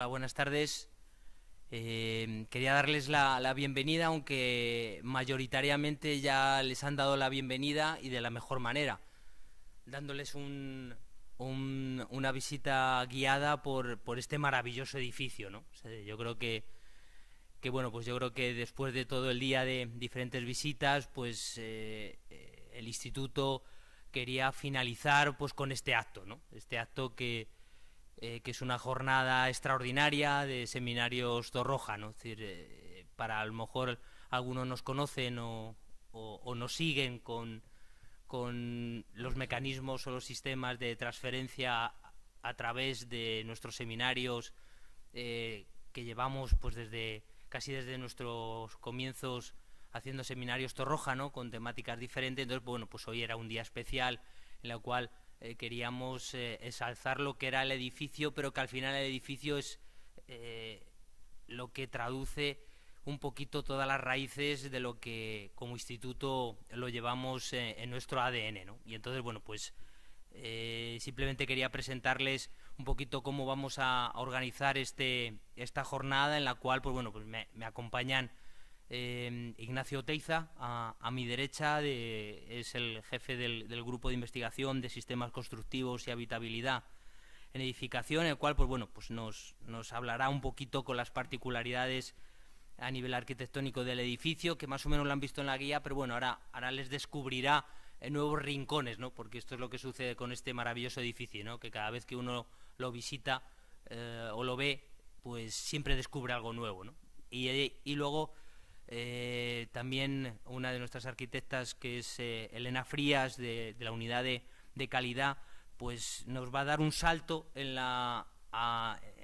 Hola, buenas tardes. Eh, quería darles la, bienvenida, aunque mayoritariamente ya les han dado la bienvenida y de la mejor manera, dándoles una visita guiada por, este maravilloso edificio. ¿no? yo creo que, que, bueno, pues yo creo que después de todo el día de diferentes visitas, pues eh, eh, el instituto quería finalizar pues con este acto, ¿no? Este acto que eh, que es una jornada extraordinaria de seminarios Torroja, ¿no? Es decir, eh, para a lo mejor algunos nos conocen o, nos siguen con, con, los mecanismos o los sistemas de transferencia a, través de nuestros seminarios eh, que llevamos pues desde casi desde nuestros comienzos haciendo seminarios Torroja, ¿no? Con temáticas diferentes. Entonces, bueno, pues hoy era un día especial en el cual eh, queríamos eh, exalzar lo que era el edificio, pero que al final el edificio es eh, lo que traduce un poquito todas las raíces de lo que como instituto lo llevamos en nuestro ADN. ¿no? Y entonces, bueno, pues simplemente quería presentarles un poquito cómo vamos a organizar este, esta jornada en la cual, pues bueno, pues me acompañan Em, Ignacio Teiza, a, mi derecha, es el jefe del, grupo de investigación de sistemas constructivos y habitabilidad en edificación, el cual pues bueno, pues nos, nos hablará un poquito con las particularidades a nivel arquitectónico del edificio, que más o menos lo han visto en la guía, pero bueno, ahora, ahora les descubrirá nuevos rincones, ¿no? porque esto es lo que sucede con este maravilloso edificio, ¿no? que cada vez que uno lo visita eh, o lo ve, pues siempre descubre algo nuevo. ¿no? Y, y luego eh, también una de nuestras arquitectas, que es eh, Elena Frías, de, la unidad de, calidad, pues nos va a dar un salto en, la,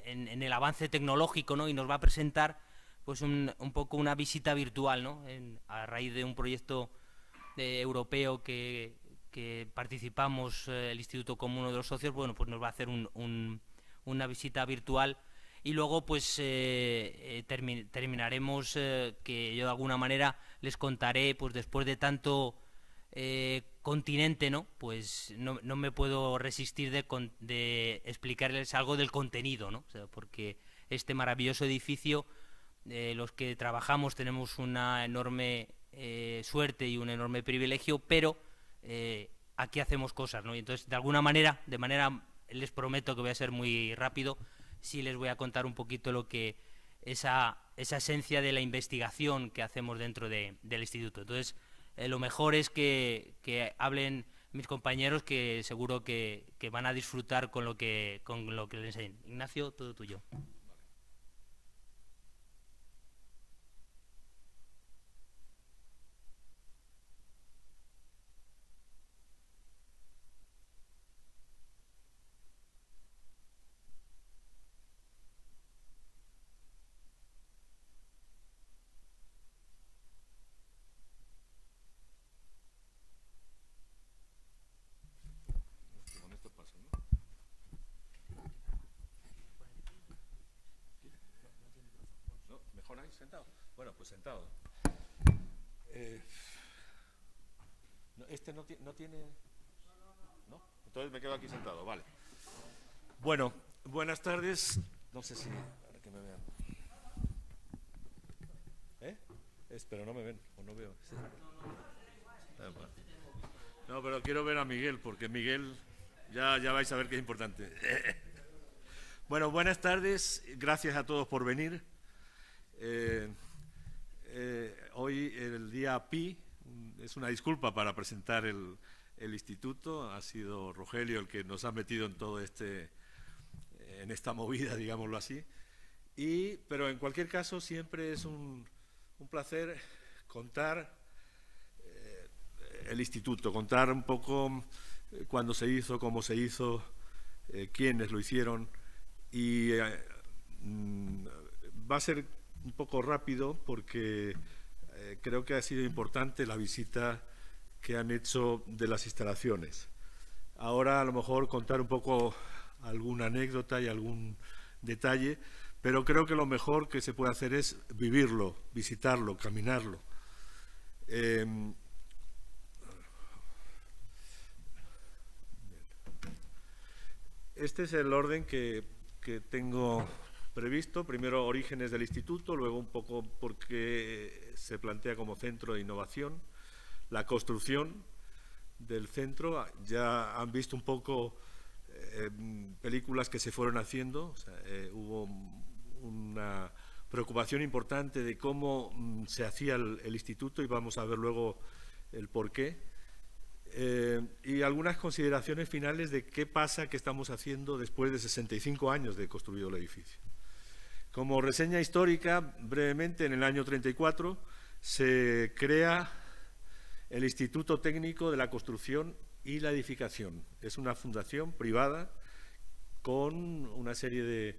en, el avance tecnológico ¿no? y nos va a presentar pues un, poco una visita virtual ¿no? a raíz de un proyecto eh, europeo que, participamos el Instituto como uno de los socios, bueno, pues nos va a hacer una visita virtual y luego pues eh, eh, terminaremos eh, que yo de alguna manera les contaré pues después de tanto continente no pues no, no, me puedo resistir de, de, explicarles algo del contenido no porque este maravilloso edificio los que trabajamos tenemos una enorme suerte y un enorme privilegio pero aquí hacemos cosas no y entonces de alguna manera de manera les prometo que voy a ser muy rápido sí les voy a contar un poquito lo que esa, esa esencia de la investigación que hacemos dentro del instituto. Entonces, eh, lo mejor es que, que, hablen mis compañeros que seguro que, que, van a disfrutar con lo que, con lo que les enseñen. Ignacio, todo tuyo. Pues sentado. Eh, este no, tiene... ¿No? Entonces me quedo aquí sentado, vale. Bueno, buenas tardes. No sé si... Para que me vean. ¿Eh? Espero, no me ven o no veo. No, pero quiero ver a Miguel, porque Miguel ya, ya vais a ver que es importante. Bueno, buenas tardes. Gracias a todos por venir. Eh, eh, hoy el día Pi, es una disculpa para presentar el, instituto, ha sido Rogelio el que nos ha metido en todo este, en esta movida, digámoslo así, pero en cualquier caso siempre es un, placer contar eh, el instituto, contar un poco eh, cuándo se hizo, cómo se hizo, quiénes lo hicieron, y mm, va a ser un poco rápido porque eh, creo que ha sido importante la visita que han hecho de las instalaciones. Ahora a lo mejor contar un poco alguna anécdota y algún detalle, pero creo que lo mejor que se puede hacer es vivirlo, visitarlo, caminarlo. Em, este es el orden que, que tengo previsto. Primero orígenes del instituto, luego un poco porque se plantea como centro de innovación, la construcción del centro. Ya han visto un poco eh, películas que se fueron haciendo. Eh, hubo una preocupación importante de cómo mm, se hacía el, instituto y vamos a ver luego el porqué. Eh, y algunas consideraciones finales de qué pasa, qué estamos haciendo después de 65 años de construido el edificio. Como reseña histórica, brevemente, en el año 34 se crea el Instituto Técnico de la Construcción y la Edificación. Es una fundación privada con una serie de,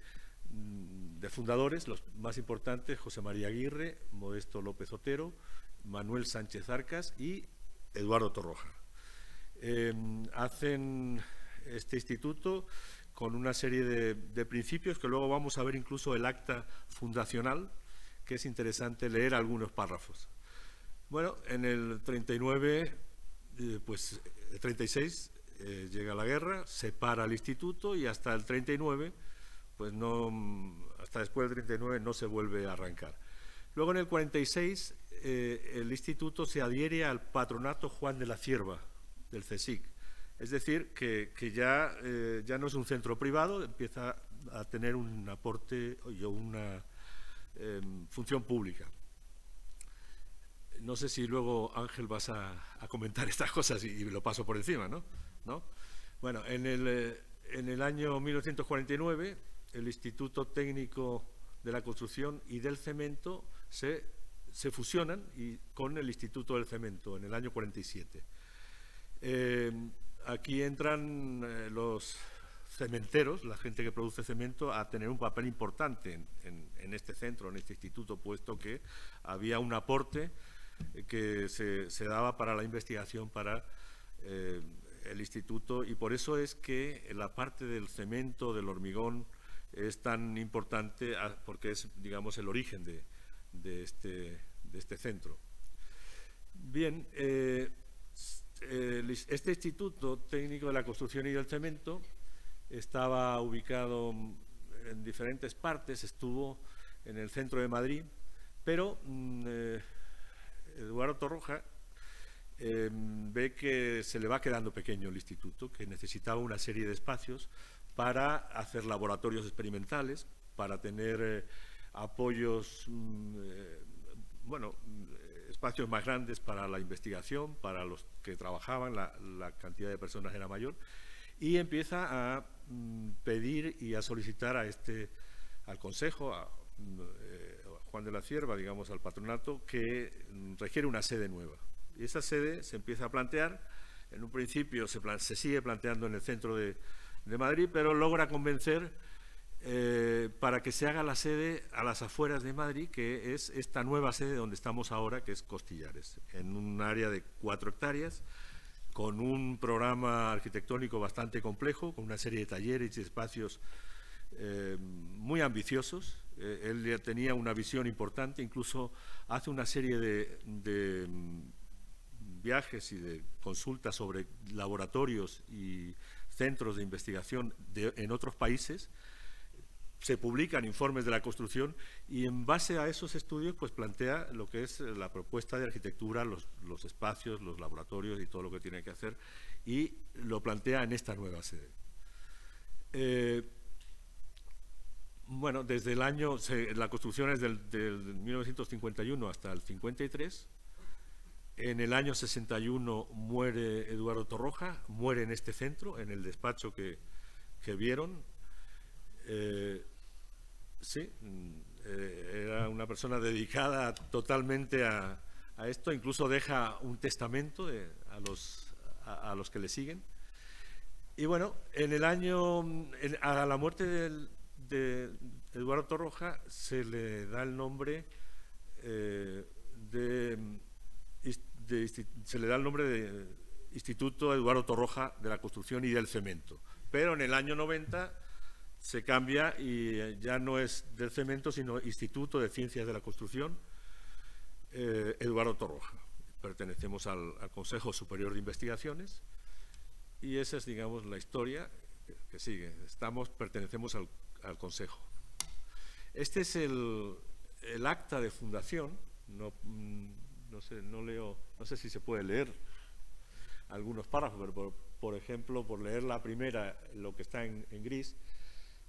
mm, fundadores, los más importantes, José María Aguirre, Modesto López Otero, Manuel Sánchez Arcas y Eduardo Torroja. Em, hacen este instituto con una serie de, principios que luego vamos a ver incluso el acta fundacional, que es interesante leer algunos párrafos. Bueno, en el 39, eh, pues el 36 eh, llega la guerra, se para el instituto y hasta el 39, pues no, hasta después del 39 no se vuelve a arrancar. Luego en el 46 eh, el instituto se adhiere al patronato Juan de la Cierva del CSIC es decir, que, ya, eh, ya no es un centro privado, empieza a tener un aporte y una em, función pública. No sé si luego, Ángel, vas a, comentar estas cosas y, lo paso por encima, ¿no? Bueno, en el, eh, en el año 1949, el Instituto Técnico de la Construcción y del Cemento se, se fusionan y, con el Instituto del Cemento en el año 47 aquí entran eh, los cementeros, la gente que produce cemento, a tener un papel importante en, este centro, en este instituto, puesto que había un aporte que se, daba para la investigación para eh, el instituto y por eso es que la parte del cemento, del hormigón, es tan importante ah, porque es, digamos, el origen de, este, este, centro. Bien, eh, este Instituto Técnico de la Construcción y del Cemento estaba ubicado en diferentes partes, estuvo en el centro de Madrid, pero mm, eh, Eduardo Torroja eh, ve que se le va quedando pequeño el instituto, que necesitaba una serie de espacios para hacer laboratorios experimentales, para tener eh, apoyos, mm, bueno, espacios más grandes para la investigación, para los que trabajaban, la, cantidad de personas era mayor, y empieza a mm, pedir y a solicitar a este, al Consejo, a, eh, Juan de la Cierva, digamos, al patronato, que mm, requiere una sede nueva. Y esa sede se empieza a plantear, en un principio se, se sigue planteando en el centro de Madrid, pero logra convencer eh, para que se haga la sede a las afueras de Madrid, que es esta nueva sede donde estamos ahora, que es Costillares, en un área de cuatro hectáreas, con un programa arquitectónico bastante complejo, con una serie de talleres y espacios eh, muy ambiciosos. Eh, él tenía una visión importante, incluso hace una serie de, mm, viajes y de consultas sobre laboratorios y centros de investigación en otros países, se publican informes de la construcción y en base a esos estudios pues plantea lo que es la propuesta de arquitectura, los, espacios, los laboratorios y todo lo que tiene que hacer y lo plantea en esta nueva sede. Eh, bueno, desde el año, la construcción es del, 1951 hasta el 53. En el año 61 muere Eduardo Torroja, muere en este centro, en el despacho que, vieron. Eh, Sí, mm, eh, era una persona dedicada totalmente a, esto, incluso deja un testamento a, los, a, los que le siguen. Y bueno, en el año, a la muerte de Eduardo Torroja se le da el nombre eh, de, se le da el nombre de Instituto Eduardo Torroja de la Construcción y del Cemento. Pero en el año 90 se cambia y eh, ya no es del cemento, sino Instituto de Ciencias de la Construcción, eh, Eduardo Torroja. Pertenecemos al, Consejo Superior de Investigaciones y esa es, digamos, la historia que, sigue. Estamos, pertenecemos al, Consejo. Este es el, acta de fundación, no, mm, no, sé, no, leo, no sé si se puede leer algunos párrafos, pero por, ejemplo, por leer la primera, lo que está en, gris,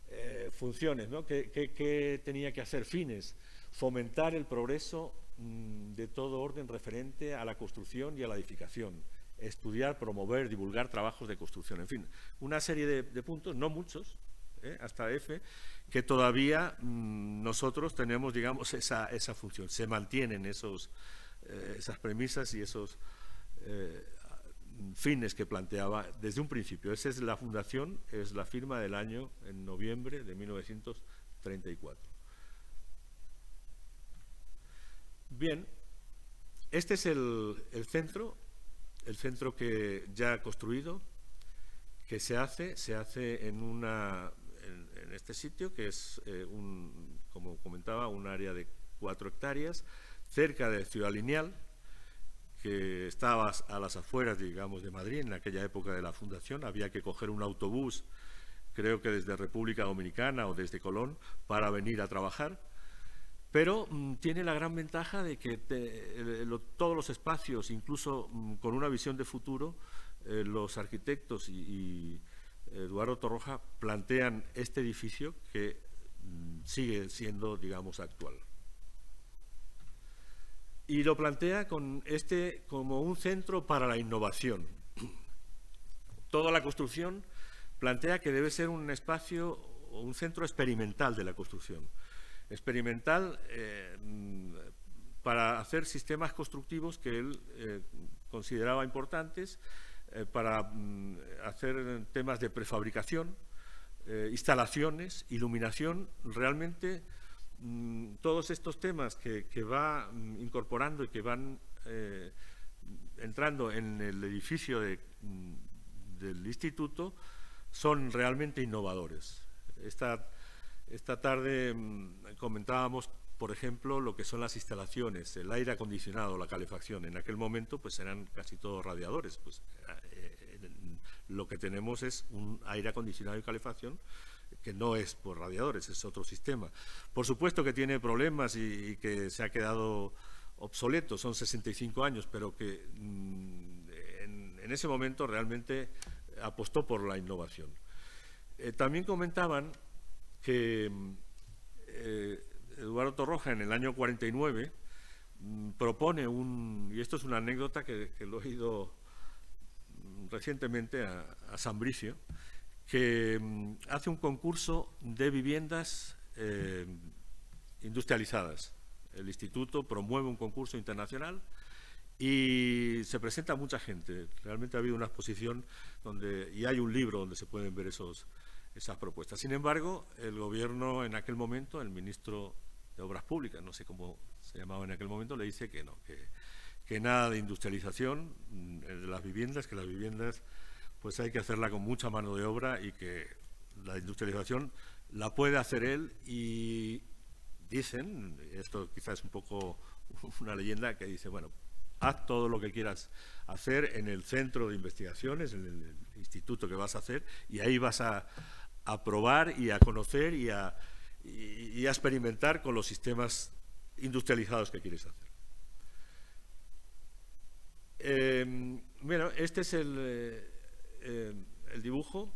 eh, funciones, ¿no? ¿Qué, tenía que hacer? Fines, fomentar el progreso mm, de todo orden referente a la construcción y a la edificación, estudiar, promover, divulgar trabajos de construcción, en fin, una serie de, puntos, no muchos, ¿eh? hasta F, que todavía mm, nosotros tenemos, digamos, esa, esa función. Se mantienen esos, eh, esas premisas y esos fines que planteaba desde un principio. Esa es la fundación, es la firma del año, en noviembre de 1934. Bien, este es el, centro, el centro que ya ha construido, que se hace, se hace en una en, este sitio, que es, eh, un, como comentaba, un área de cuatro hectáreas, cerca de Ciudad Lineal, que estaba a las afueras, digamos, de Madrid, en aquella época de la fundación, había que coger un autobús, creo que desde República Dominicana o desde Colón, para venir a trabajar, pero mm, tiene la gran ventaja de que todos los espacios, incluso mm, con una visión de futuro, eh, los arquitectos y Eduardo Torroja plantean este edificio que mm, sigue siendo, digamos, actual. Y lo plantea con este como un centro para la innovación. Toda la construcción plantea que debe ser un espacio o un centro experimental de la construcción. Experimental eh, para hacer sistemas constructivos que él eh, consideraba importantes eh, para mm, hacer temas de prefabricación, instalaciones, iluminación, realmente todos estos temas que, va mm, incorporando y que van eh, entrando en el edificio del instituto son realmente innovadores. Esta, esta tarde comentábamos por ejemplo, lo que son las instalaciones, el aire acondicionado, la calefacción. En aquel momento, pues eran casi todos radiadores. Pues eh, lo que tenemos es un aire acondicionado y calefacción que no es por radiadores, es otro sistema. Por supuesto que tiene problemas y, que se ha quedado obsoleto, son 65 años, pero que mm, en, ese momento realmente apostó por la innovación. Eh, también comentaban que eh, Eduardo Torroja en el año 49 mm, propone un, y esto es una anécdota que, lo he oído mm, recientemente a, San Bricio, que mm, hace un concurso de viviendas eh, industrializadas. El instituto promueve un concurso internacional y se presenta mucha gente. Realmente ha habido una exposición donde, y hay un libro donde se pueden ver esos, esas propuestas. Sin embargo, el gobierno en aquel momento, el ministro de Obras Públicas, no sé cómo se llamaba en aquel momento, le dice que no, que, nada de industrialización mm, de las viviendas, que las viviendas pues hay que hacerla con mucha mano de obra y que la industrialización la puede hacer él y dicen, esto quizás es un poco una leyenda que dice, bueno, haz todo lo que quieras hacer en el centro de investigaciones, en el instituto que vas a hacer, y ahí vas a, a probar y a conocer y a, y, a experimentar con los sistemas industrializados que quieres hacer. Em, bueno, este es el, eh, eh, el dibujo.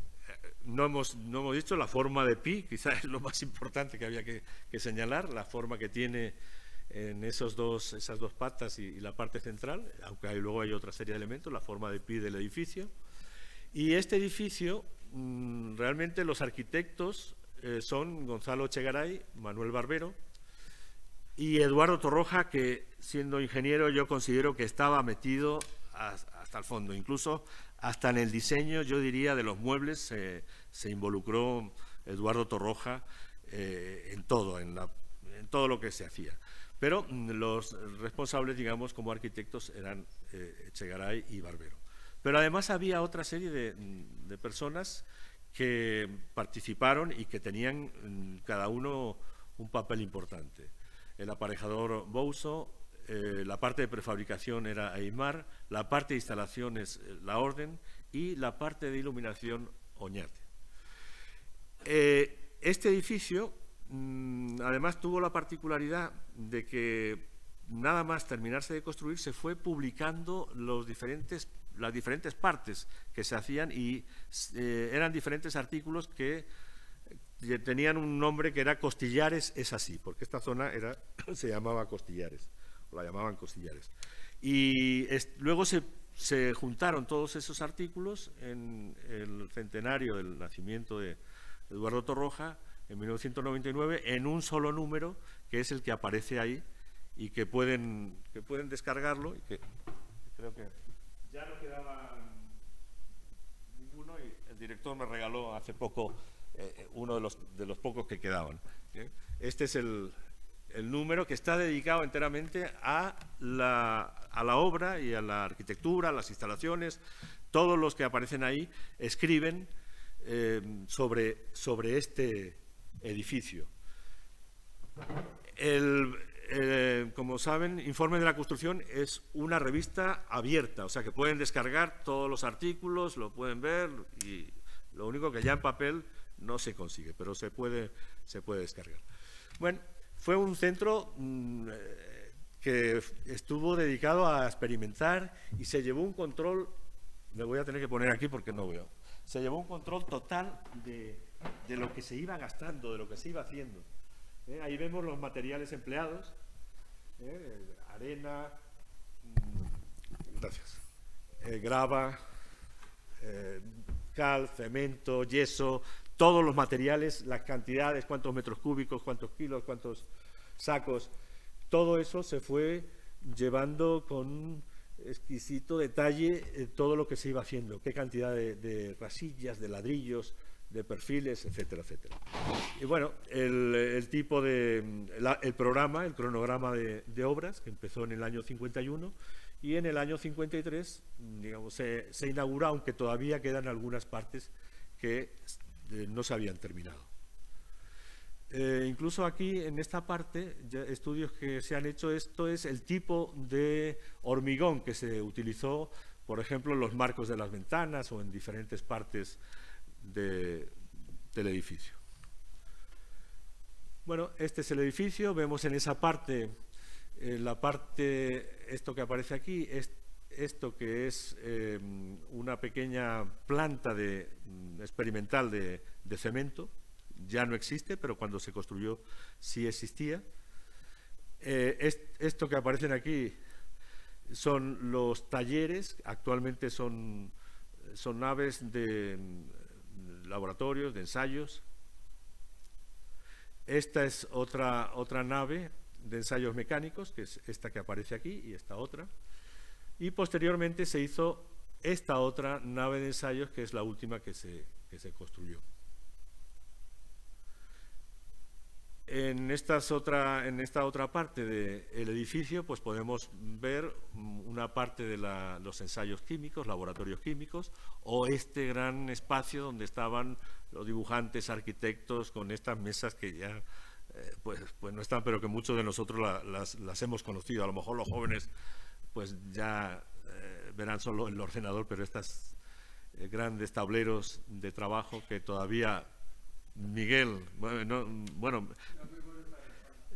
No hemos, no hemos dicho la forma de pi, quizás es lo más importante que había que, señalar, la forma que tiene en esos dos, esas dos patas y, la parte central, aunque luego hay otra serie de elementos, la forma de pi del edificio. Y este edificio, mm, realmente los arquitectos eh, son Gonzalo Chegaray, Manuel Barbero y Eduardo Torroja, que siendo ingeniero yo considero que estaba metido hasta el fondo, incluso hasta en el diseño, yo diría, de los muebles se involucró Eduardo Torroja eh, en todo, en, todo lo que se hacía. Pero mm, los responsables, digamos, como arquitectos eran eh, Chegaray y Barbero. Pero además había otra serie de, de personas que participaron y que tenían mm, cada uno un papel importante. El aparejador Bouso, eh, la parte de prefabricación era Aymar, la parte de instalaciones eh, La Orden y la parte de iluminación Oñate. Eh, este edificio mm, además tuvo la particularidad de que nada más terminarse de construir se fue publicando las diferentes partes que se hacían y eran diferentes artículos que tenían un nombre que era Costillares es así, porque esta zona se llamaba Costillares, la llamaban Costillares. Y luego se, se, juntaron todos esos artículos en el centenario del nacimiento de Eduardo Torroja en 1999 en un solo número, que es el que aparece ahí y que pueden, que pueden descargarlo y que creo que ya no quedaba ninguno y el director me regaló hace poco eh, uno de los, de los pocos que quedaban. Este es el, el número que está dedicado enteramente a la, a la, obra y a la arquitectura, a las instalaciones. Todos los que aparecen ahí escriben eh, sobre, sobre este edificio. El, eh, como saben, Informe de la Construcción es una revista abierta, o sea que pueden descargar todos los artículos, lo pueden ver y lo único que ya en papel no se consigue, pero se puede, se puede descargar. Bueno, fue un centro mm, eh, que estuvo dedicado a experimentar y se llevó un control, me voy a tener que poner aquí porque no veo, se llevó un control total de, de lo que se iba gastando, de lo que se iba haciendo. ¿eh? Ahí vemos los materiales empleados, ¿eh? arena, mm, gracias, eh, grava, cal, cemento, yeso, todos los materiales, las cantidades, cuántos metros cúbicos, cuántos kilos, cuántos sacos, todo eso se fue llevando con exquisito detalle todo lo que se iba haciendo, qué cantidad de, rasillas, de ladrillos, de perfiles, etcétera, etcétera. Y bueno, el, tipo de, el programa, el cronograma de, obras, que empezó en el año 51, y en el año 53, digamos, se, inauguró, aunque todavía quedan algunas partes que eh, no se habían terminado. Eh, incluso aquí, en esta parte, estudios que se han hecho, esto es el tipo de hormigón que se utilizó, por ejemplo, en los marcos de las ventanas o en diferentes partes del edificio. Bueno, este es el edificio, vemos en esa parte, en la parte, esto que aparece aquí, esto que es eh, una pequeña planta de, mm, experimental de, cemento, ya no existe, pero cuando se construyó sí existía. Eh, esto que aparecen aquí son los talleres, actualmente son, son naves de laboratorios, de ensayos. Esta es otra, otra nave de ensayos mecánicos, que es esta que aparece aquí y esta otra. Y posteriormente se hizo esta otra nave de ensayos, que es la última que se, que se construyó. En, otra, en esta otra parte del edificio pues podemos ver una parte de los ensayos químicos, laboratorios químicos, o este gran espacio donde estaban los dibujantes, arquitectos, con estas mesas que ya eh, pues, pues, no están, pero que muchos de nosotros las, hemos conocido. A lo mejor los jóvenes pues ya eh, verán solo el ordenador, pero estas eh, grandes tableros de trabajo que todavía Miguel, bueno,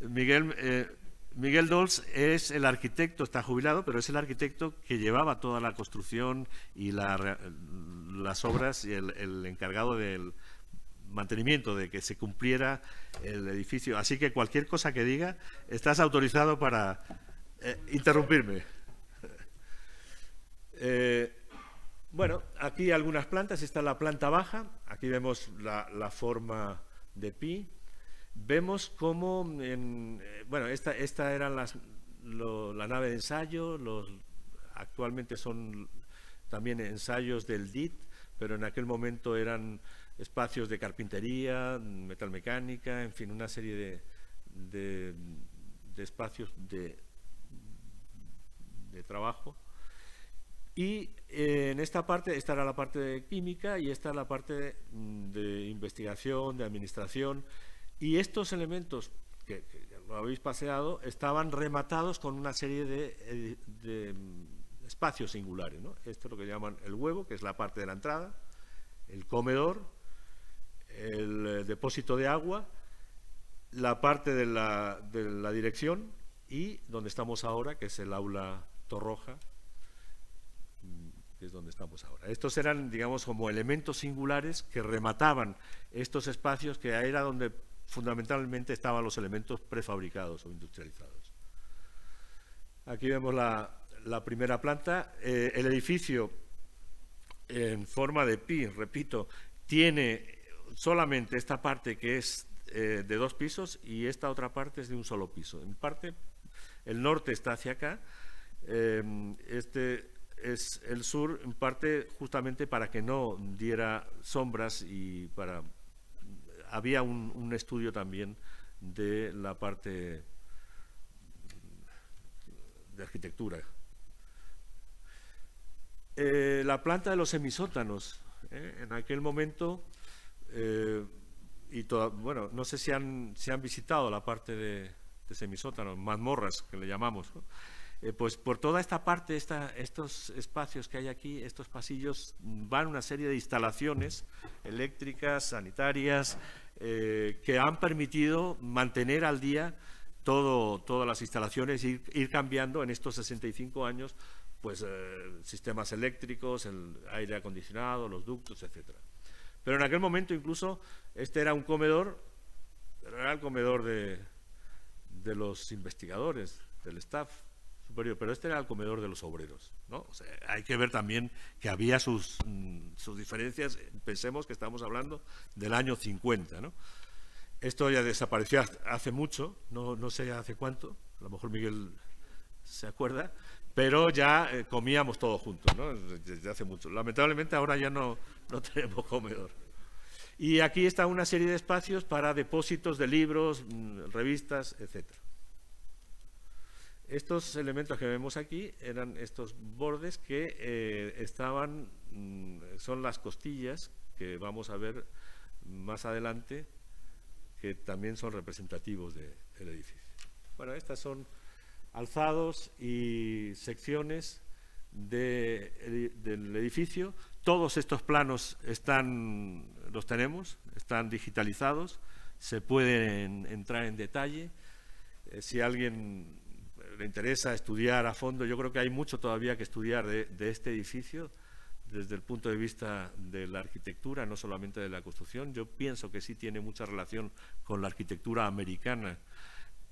Miguel, eh, Miguel Dols es el arquitecto, está jubilado, pero es el arquitecto que llevaba toda la construcción y las obras y el, encargado del mantenimiento, de que se cumpliera el edificio. Así que cualquier cosa que diga, estás autorizado para eh, interrumpirme. Eh, bueno, aquí algunas plantas, esta es la planta baja, aquí vemos la, forma de pi, vemos cómo, eh, bueno, esta, esta era la nave de ensayo, los, actualmente son también ensayos del DIT, pero en aquel momento eran espacios de carpintería, metalmecánica, en fin, una serie de, de espacios de, de trabajo. Y eh, en esta parte, esta era la parte de química y esta es la parte mm, de, investigación, de administración. Y estos elementos que, lo habéis paseado estaban rematados con una serie de, de, mm, espacios singulares. Esto es lo que llaman el huevo, que es la parte de la entrada, el comedor, el eh, depósito de agua, la parte de la, de la dirección y donde estamos ahora, que es el aula Torroja, donde estamos ahora. Estos eran, digamos, como elementos singulares que remataban estos espacios que era donde fundamentalmente estaban los elementos prefabricados o industrializados. Aquí vemos la, primera planta. Eh, el edificio en forma de pi, repito, tiene solamente esta parte que es eh, de dos pisos y esta otra parte es de un solo piso. En parte, el norte está hacia acá, eh, este es el sur, en parte justamente para que no diera sombras y para... Había un, estudio también de la parte de arquitectura. Eh, la planta de los semisótanos, en aquel momento y bueno, no sé si han, han visitado la parte de, de semisótanos, mazmorras que le llamamos, eh, pues por toda esta parte, estos espacios que hay aquí, estos pasillos, van una serie de instalaciones eléctricas, sanitarias, eh, que han permitido mantener al día todas las instalaciones y ir, cambiando en estos 65 años pues eh, sistemas eléctricos, el aire acondicionado, los ductos, etcétera. Pero en aquel momento incluso este era un comedor, era el comedor de los investigadores, del staff pero este era el comedor de los obreros. ¿no? hay que ver también que había sus, mm, sus, diferencias, pensemos que estamos hablando del año 50. ¿no? Esto ya desapareció hace mucho, no, no sé hace cuánto, a lo mejor Miguel se acuerda, pero ya eh, comíamos todos juntos, ¿no? desde hace mucho. Lamentablemente ahora ya no, no tenemos comedor. Y aquí está una serie de espacios para depósitos de libros, mm, revistas, etc. Estos elementos que vemos aquí eran estos bordes que eh, estaban, mm, son las costillas que vamos a ver más adelante, que también son representativos del edificio. Bueno, estas son alzados y secciones del edificio. Todos estos planos están, los tenemos, están digitalizados, se pueden entrar en detalle. Eh, si alguien le interesa estudiar a fondo, yo creo que hay mucho todavía que estudiar de, de este edificio desde el punto de vista de la arquitectura, no solamente de la construcción. Yo pienso que sí tiene mucha relación con la arquitectura americana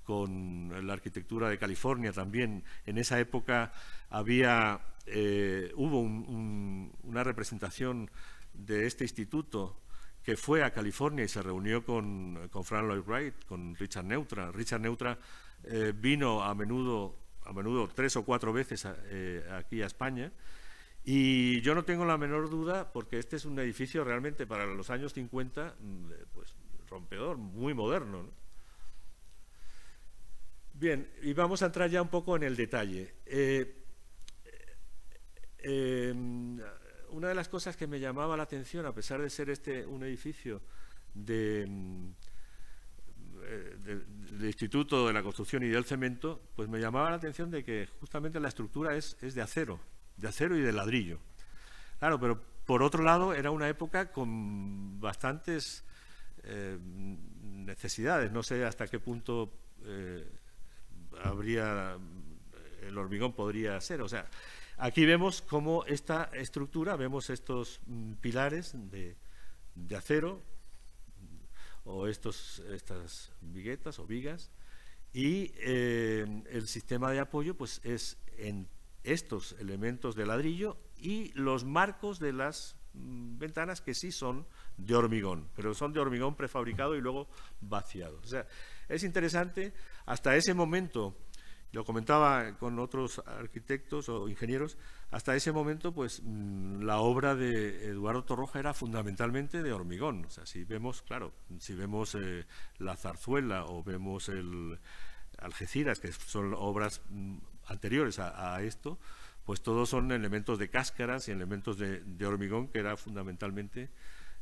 con la arquitectura de California también. En esa época había, eh, hubo una representación de este instituto que fue a California y se reunió con, con Frank Lloyd Wright, con Richard Neutra. Richard Neutra eh, vino a menudo, a menudo tres o cuatro veces eh, aquí a España y yo no tengo la menor duda, porque este es un edificio realmente para los años 50, mm, pues rompedor, muy moderno. Bien, y vamos a entrar ya un poco en el detalle. Eh, eh, una de las cosas que me llamaba la atención, a pesar de ser este un edificio de, eh, del Instituto de la Construcción y del Cemento, pues me llamaba la atención de que justamente la estructura es, es de acero, de acero y de ladrillo. Claro, pero por otro lado era una época con bastantes necesidades. No sé hasta qué punto habría, el hormigón podría ser. O sea, aquí vemos cómo esta estructura, vemos estos mm, pilares de, acero o estos, estas viguetas o vigas y eh, el sistema de apoyo pues es en estos elementos de ladrillo y los marcos de las mm, ventanas que sí son de hormigón, pero son de hormigón prefabricado y luego vaciado. O sea, es interesante, hasta ese momento, lo comentaba con otros arquitectos o ingenieros, hasta ese momento pues mm, la obra de Eduardo Torroja era fundamentalmente de hormigón. O sea, si vemos, claro, si vemos eh, la zarzuela o vemos el Algeciras, que son obras mm, anteriores a, esto, pues todos son elementos de cáscaras y elementos de, hormigón, que era fundamentalmente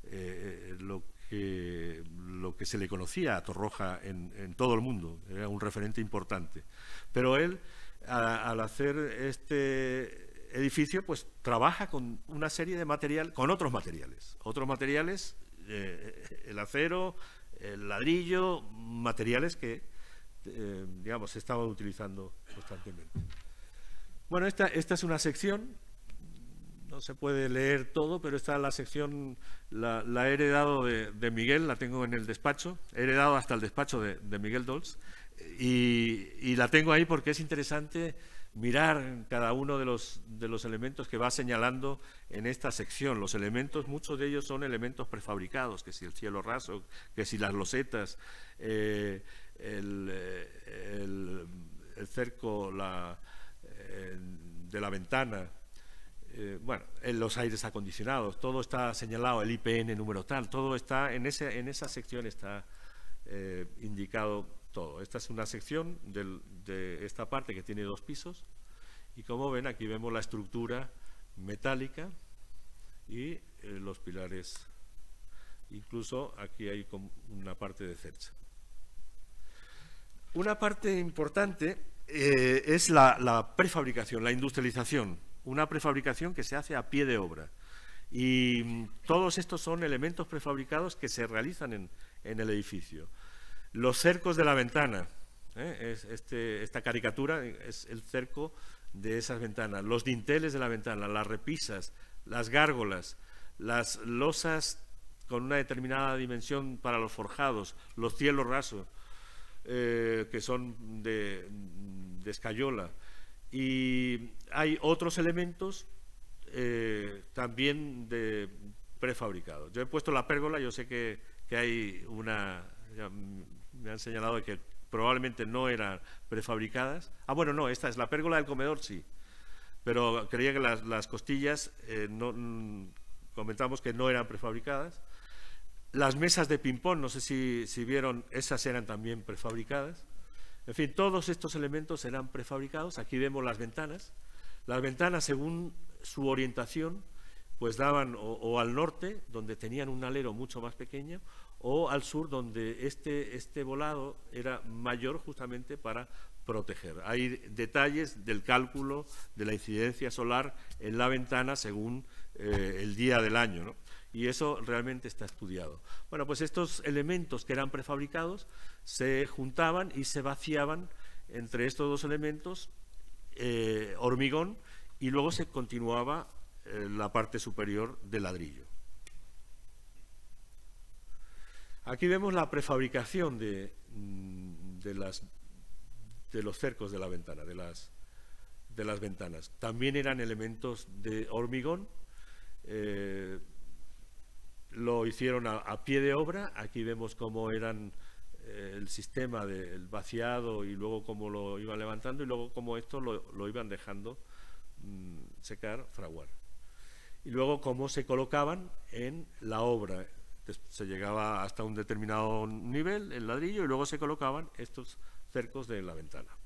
eh, lo que, lo que se le conocía a Torroja en, todo el mundo, era un referente importante. Pero él, al hacer este edificio, pues trabaja con una serie de material, con otros materiales, otros materiales, eh, el acero, el ladrillo, materiales que, eh, digamos, se estaban utilizando constantemente. Bueno, esta, esta es una sección, no se puede leer todo, pero esta la sección, la, he heredado de, Miguel, la tengo en el despacho, he heredado hasta el despacho de, Miguel Dolz, y, la tengo ahí porque es interesante mirar cada uno de los, de los elementos que va señalando en esta sección. Los elementos, muchos de ellos son elementos prefabricados, que si el cielo raso, que si las losetas, eh, eh, el, cerco eh, de la ventana, bueno, los aires acondicionados, todo está señalado, el IPN número tal, todo está, en, ese, en esa sección está indicado todo. Esta es una sección de esta parte que tiene dos pisos y como ven aquí vemos la estructura metálica y eh, los pilares. Incluso aquí hay una parte de cercha. Una parte importante eh, es la, prefabricación, la industrialización, una prefabricación que se hace a pie de obra. Y mm, todos estos son elementos prefabricados que se realizan en el edificio. Los cercos de la ventana, ¿eh? este, esta caricatura es el cerco de esas ventanas, los dinteles de la ventana, las repisas, las gárgolas, las losas con una determinada dimensión para los forjados, los cielos rasos, eh, que son de, de, escayola. Y hay otros elementos eh, también prefabricados. Yo he puesto la pérgola, yo sé que, que hay una me han señalado que probablemente no eran prefabricadas. Ah, bueno, no, esta es la pérgola del comedor, sí. Pero creía que las, costillas, eh, no, mm, comentamos que no eran prefabricadas. Las mesas de ping-pong, no sé si, si vieron, esas eran también prefabricadas. En fin, todos estos elementos eran prefabricados. Aquí vemos las ventanas. Las ventanas, según su orientación, pues daban o, al norte, donde tenían un alero mucho más pequeño, o al sur, donde este, este volado era mayor justamente para proteger. Hay detalles del cálculo de la incidencia solar en la ventana según eh, el día del año, y eso realmente está estudiado. Bueno, pues estos elementos que eran prefabricados se juntaban y se vaciaban entre estos dos elementos eh, hormigón y luego se continuaba eh, la parte superior del ladrillo. Aquí vemos la prefabricación de, mm, de, las, de los cercos de la ventana, de las, de las ventanas. También eran elementos de hormigón, eh, lo hicieron a, pie de obra, aquí vemos cómo eran eh, el sistema del vaciado y luego cómo lo iban levantando y luego cómo esto lo, iban dejando mm, secar, fraguar. Y luego cómo se colocaban en la obra, se llegaba hasta un determinado nivel, el ladrillo, y luego se colocaban estos cercos de la ventana.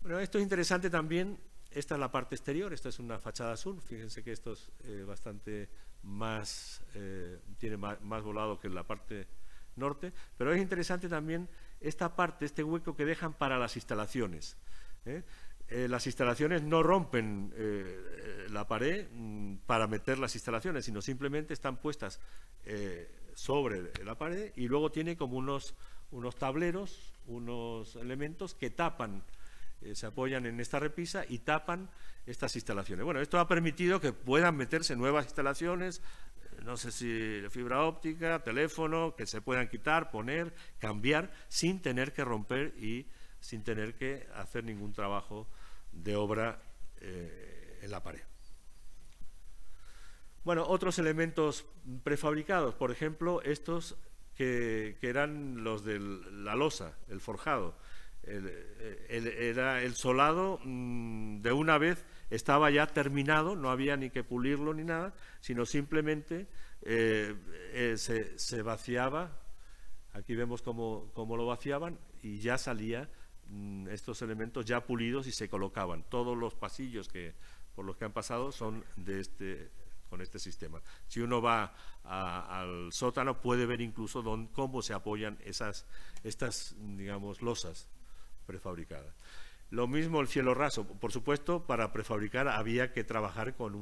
Bueno, esto es interesante también, esta es la parte exterior, esta es una fachada azul, fíjense que esto es eh, bastante más, eh, tiene más, volado que la parte norte, pero es interesante también esta parte, este hueco que dejan para las instalaciones. ¿eh? las instalaciones no rompen la pared mm, para meter las instalaciones, sino simplemente están puestas sobre la pared y luego tiene como unos, unos tableros, unos elementos que tapan, eh, se apoyan en esta repisa y tapan estas instalaciones. Bueno, esto ha permitido que puedan meterse nuevas instalaciones, eh, no sé si fibra óptica, teléfono, que se puedan quitar, poner, cambiar, sin tener que romper y sin tener que hacer ningún trabajo de obra eh, en la pared. Bueno, otros elementos prefabricados, por ejemplo, estos que, eran los de la losa, el forjado. El, era el solado mm, de una vez estaba ya terminado, no había ni que pulirlo ni nada, sino simplemente eh, eh, se, vaciaba, aquí vemos cómo, lo vaciaban y ya salía mm, estos elementos ya pulidos y se colocaban. Todos los pasillos que por los que han pasado son de este, con este sistema. Si uno va al sótano puede ver incluso cómo se apoyan esas, estas, digamos, losas prefabricadas. Lo mismo el cielo raso. Por supuesto, para prefabricar había que trabajar con,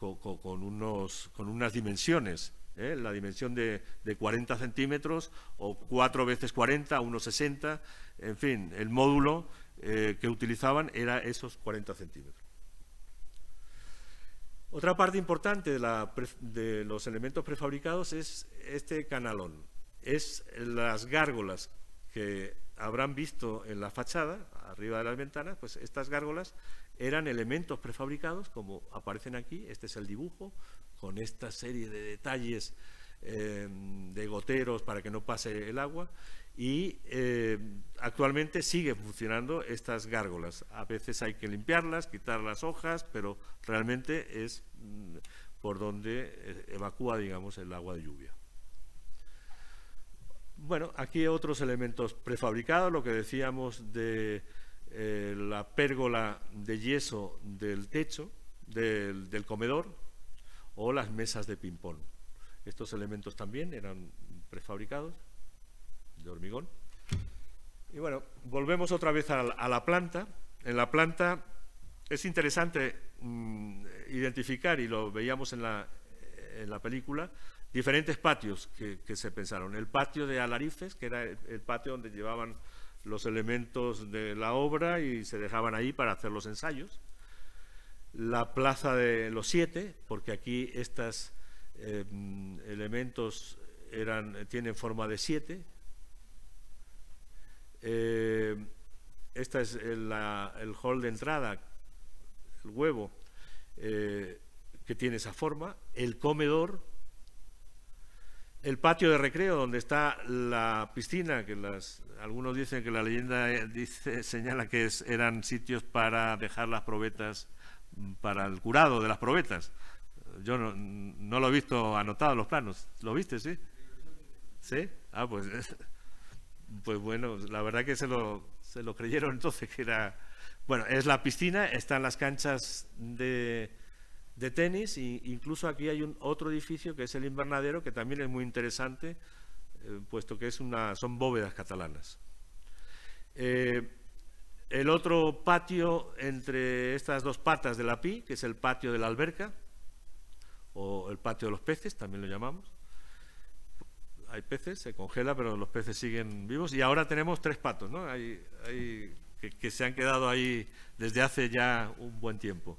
unos, con unas dimensiones. ¿eh? la dimensión de, 40 centímetros o 4 veces 40, 1,60, en fin, el módulo eh, que utilizaban era esos 40 centímetros. Otra parte importante de, los elementos prefabricados es este canalón, es las gárgolas que habrán visto en la fachada, arriba de las ventanas, pues estas gárgolas eran elementos prefabricados, como aparecen aquí, este es el dibujo, con esta serie de detalles eh, de goteros para que no pase el agua, y eh, actualmente siguen funcionando estas gárgolas. A veces hay que limpiarlas, quitar las hojas, pero realmente es mm, por donde eh, evacúa, digamos, el agua de lluvia. Bueno, aquí otros elementos prefabricados, lo que decíamos de eh, la pérgola de yeso del techo, del, comedor, o las mesas de ping-pong. Estos elementos también eran prefabricados de hormigón. Y bueno, volvemos otra vez a la, planta. En la planta es interesante mm, identificar, y lo veíamos en la, en la película, diferentes patios que, se pensaron. El patio de Alarifes, que era el, patio donde llevaban los elementos de la obra y se dejaban ahí para hacer los ensayos. La plaza de los siete, porque aquí estos eh, elementos eran, tienen forma de siete, eh, este es el, hall de entrada, el huevo, eh, que tiene esa forma, el comedor, el patio de recreo donde está la piscina, que las, algunos dicen que la leyenda dice, señala que eran sitios para dejar las probetas, para el curado de las probetas. Yo no, no lo he visto anotado en los planos. ¿Lo viste, sí? ¿Sí? Ah, pues Pues bueno, la verdad que se lo, se lo creyeron entonces que era... Bueno, es la piscina, están las canchas de, de tenis e incluso aquí hay un otro edificio que es el invernadero que también es muy interesante eh, puesto que es una, son bóvedas catalanas. Eh, el otro patio entre estas dos patas de la pi, que es el patio de la alberca, o el patio de los peces, también lo llamamos, hay peces, se congela, pero los peces siguen vivos. Y ahora tenemos tres patos, ¿no? Hay, que, se han quedado ahí desde hace ya un buen tiempo.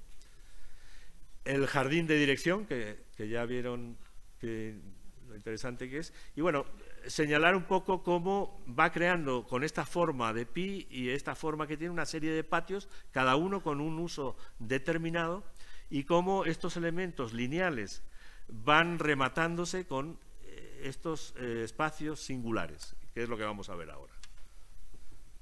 El jardín de dirección, que, ya vieron lo interesante que es. Y bueno, señalar un poco cómo va creando con esta forma de pi y esta forma que tiene una serie de patios, cada uno con un uso determinado, y cómo estos elementos lineales van rematándose con estos eh, espacios singulares, que es lo que vamos a ver ahora.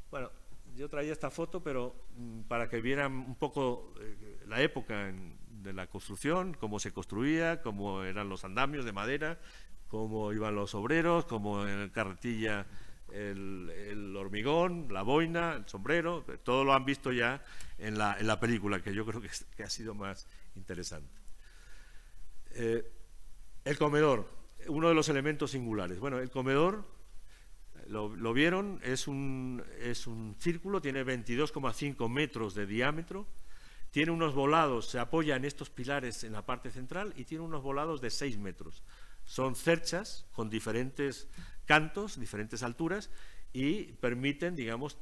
Bueno, yo traía esta foto, pero mm, para que vieran un poco eh, la época de la construcción, cómo se construía, cómo eran los andamios de madera, cómo iban los obreros, cómo en carretilla el, hormigón, la boina, el sombrero, todo lo han visto ya en la, película, que yo creo que, ha sido más interesante. Eh, el comedor, uno de los elementos singulares. Bueno, el comedor, lo, vieron, es un, es un círculo, tiene 22,5 metros de diámetro, tiene unos volados, se apoya en estos pilares en la parte central y tiene unos volados de 6 metros. Son cerchas con diferentes cantos, diferentes alturas y permiten, digamos,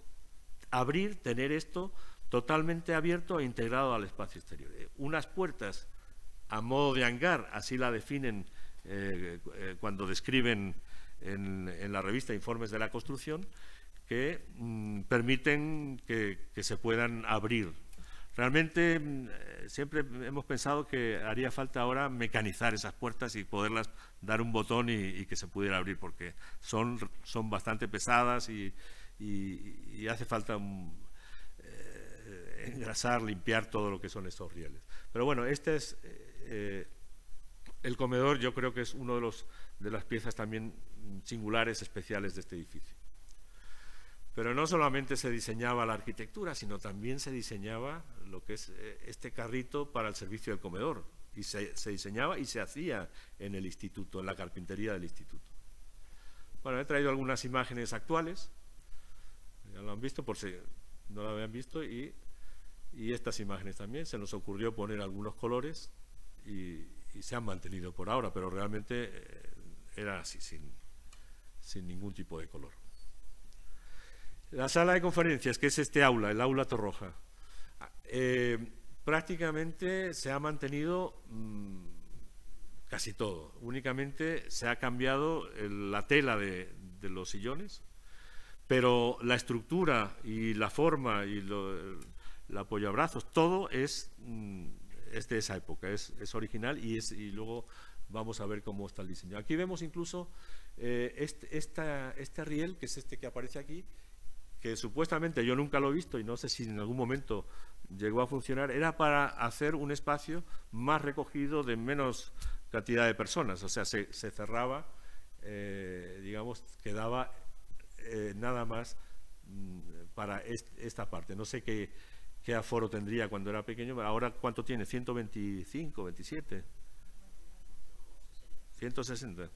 abrir, tener esto totalmente abierto e integrado al espacio exterior. Unas puertas a modo de hangar, así la definen eh, eh, cuando describen en, la revista Informes de la Construcción, que mm, permiten que, se puedan abrir. Realmente mm, eh, siempre hemos pensado que haría falta ahora mecanizar esas puertas y poderlas dar un botón y, que se pudiera abrir, porque son, son bastante pesadas y, hace falta engrasar, limpiar todo lo que son estos rieles. Pero bueno, este es el comedor yo creo que es una de, los, de las piezas también singulares, especiales de este edificio. Pero no solamente se diseñaba la arquitectura, sino también se diseñaba lo que es eh, este carrito para el servicio del comedor. Y se, diseñaba y se hacía en el instituto, en la carpintería del instituto. Bueno, he traído algunas imágenes actuales, ya lo han visto por si no lo habían visto, y, y estas imágenes también. Se nos ocurrió poner algunos colores y, se han mantenido por ahora, pero realmente eh, era así, sin, sin ningún tipo de color. La sala de conferencias, que es este aula, el aula Torroja, eh, prácticamente se ha mantenido mm, casi todo. Únicamente se ha cambiado la tela de, los sillones, pero la estructura y la forma y el apoyabrazos, todo es, mm, es de esa época, es, original y, es, y luego vamos a ver cómo está el diseño. Aquí vemos incluso eh, este, este riel, que es este que aparece aquí, que supuestamente yo nunca lo he visto y no sé si en algún momento llegó a funcionar, era para hacer un espacio más recogido de menos cantidad de personas, o sea, se, cerraba, eh, digamos, quedaba eh, nada más mm, para esta parte. No sé qué, aforo tendría cuando era pequeño, ahora cuánto tiene, 125, 27, 160.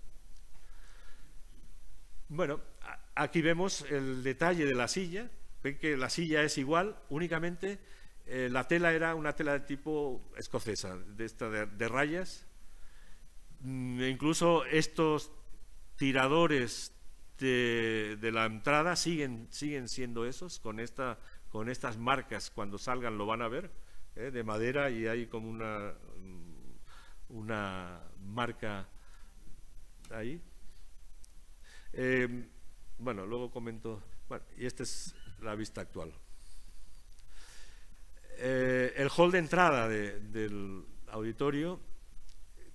Bueno, aquí vemos el detalle de la silla. Ven que la silla es igual, únicamente eh, la tela era una tela de tipo escocesa, de, esta de, rayas. Mm, incluso estos tiradores de, la entrada siguen, siguen siendo esos, con, esta, con estas marcas, cuando salgan lo van a ver, eh, de madera y hay como una, una marca ahí. Eh, bueno, luego comento. Bueno, y esta es la vista actual. Eh, el hall de entrada del auditorio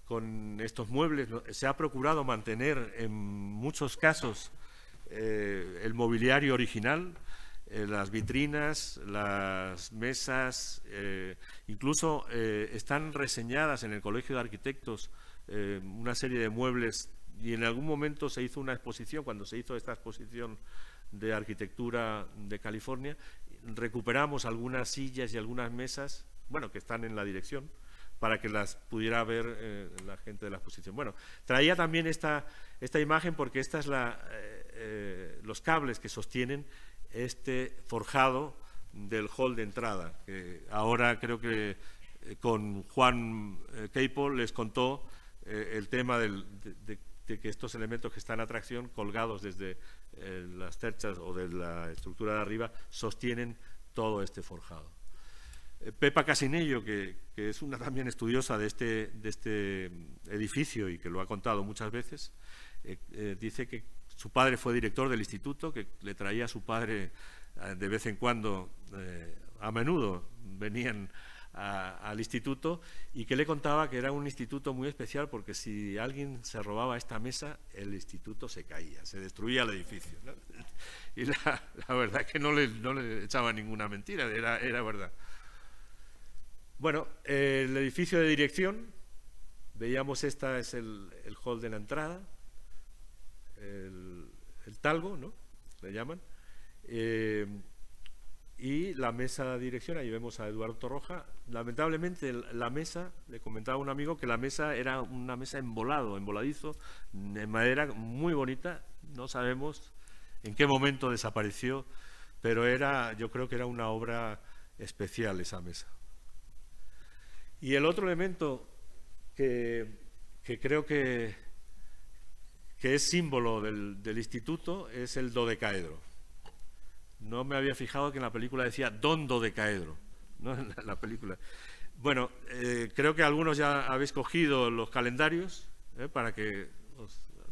con estos muebles se ha procurado mantener en muchos casos eh, el mobiliario original, las vitrinas, las mesas, incluso están reseñadas en el Colegio de Arquitectos una serie de muebles y en algún momento se hizo una exposición, cuando se hizo esta exposición de arquitectura de California, recuperamos algunas sillas y algunas mesas, bueno, que están en la dirección, para que las pudiera ver eh, la gente de la exposición. Bueno, traía también esta, esta imagen porque esta es la, eh, eh, los cables que sostienen este forjado del hall de entrada, ahora creo que con Juan Keipo les contó el tema del, de de que estos elementos que están en atracción, colgados desde eh, las terchas o de la estructura de arriba, sostienen todo este forjado. Eh, Pepa Casinello, que, es una también estudiosa de este, de este edificio y que lo ha contado muchas veces, eh, dice que su padre fue director del instituto, que le traía a su padre de vez en cuando, a menudo venían al instituto y que le contaba que era un instituto muy especial porque si alguien se robaba esta mesa, el instituto se caía, se destruía el edificio. Y la, verdad es que no le, echaba ninguna mentira, era, era verdad. Bueno, el edificio de dirección, veíamos esta es el, hall de la entrada, el, talgo, ¿no? Le llaman. Eh, y la mesa dirección, ahí vemos a Eduardo Torroja. Lamentablemente la mesa, le comentaba a un amigo que la mesa era una mesa embolado, emboladizo, de madera muy bonita, no sabemos en qué momento desapareció, pero era, yo creo que era una obra especial esa mesa. Y el otro elemento que, creo que, que es símbolo del instituto es el dodecaedro. No me había fijado que en la película decía Dondo de Caedro, ¿no? en la película. Bueno, eh, creo que algunos ya habéis cogido los calendarios ¿eh? para que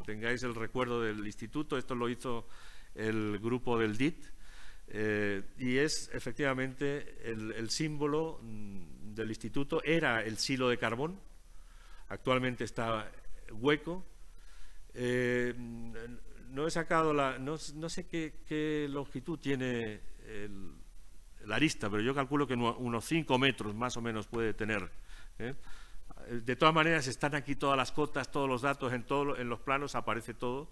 tengáis el recuerdo del instituto. Esto lo hizo el grupo del DIT eh, y es efectivamente el, símbolo mm, del instituto. Era el silo de carbón, actualmente está hueco no he sacado la, no, sé qué, longitud tiene la arista, pero yo calculo que unos 5 metros más o menos puede tener. ¿eh? De todas maneras están aquí todas las cotas, todos los datos, en, todo, los planos aparece todo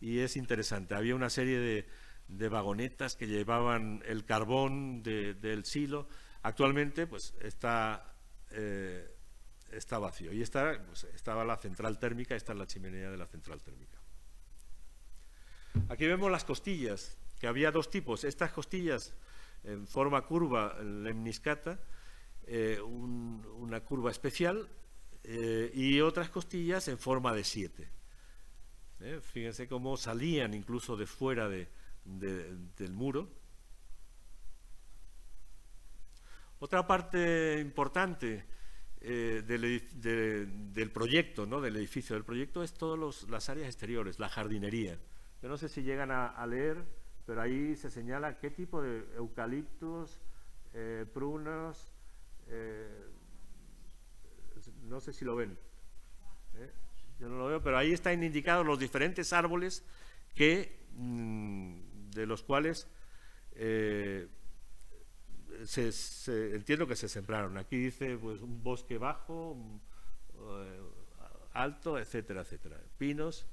y es interesante. Había una serie de, vagonetas que llevaban el carbón del silo. Actualmente pues está, eh, está vacío y está, pues, estaba la central térmica, esta es la chimenea de la central térmica. Aquí vemos las costillas, que había dos tipos. Estas costillas en forma curva, lemniscata, eh, una curva especial, eh, y otras costillas en forma de siete. ¿eh? Fíjense cómo salían incluso de fuera del muro. Otra parte importante eh, del, proyecto, ¿no? del edificio del proyecto, es todas las áreas exteriores, la jardinería. Yo no sé si llegan a, leer, pero ahí se señala qué tipo de eucaliptos, eh, eh, no sé si lo ven. Yo no lo veo, pero ahí están indicados los diferentes árboles que, mm, de los cuales se, entiendo que se sembraron. Aquí dice pues un bosque bajo, eh, alto, etcétera, etcétera. Pinos.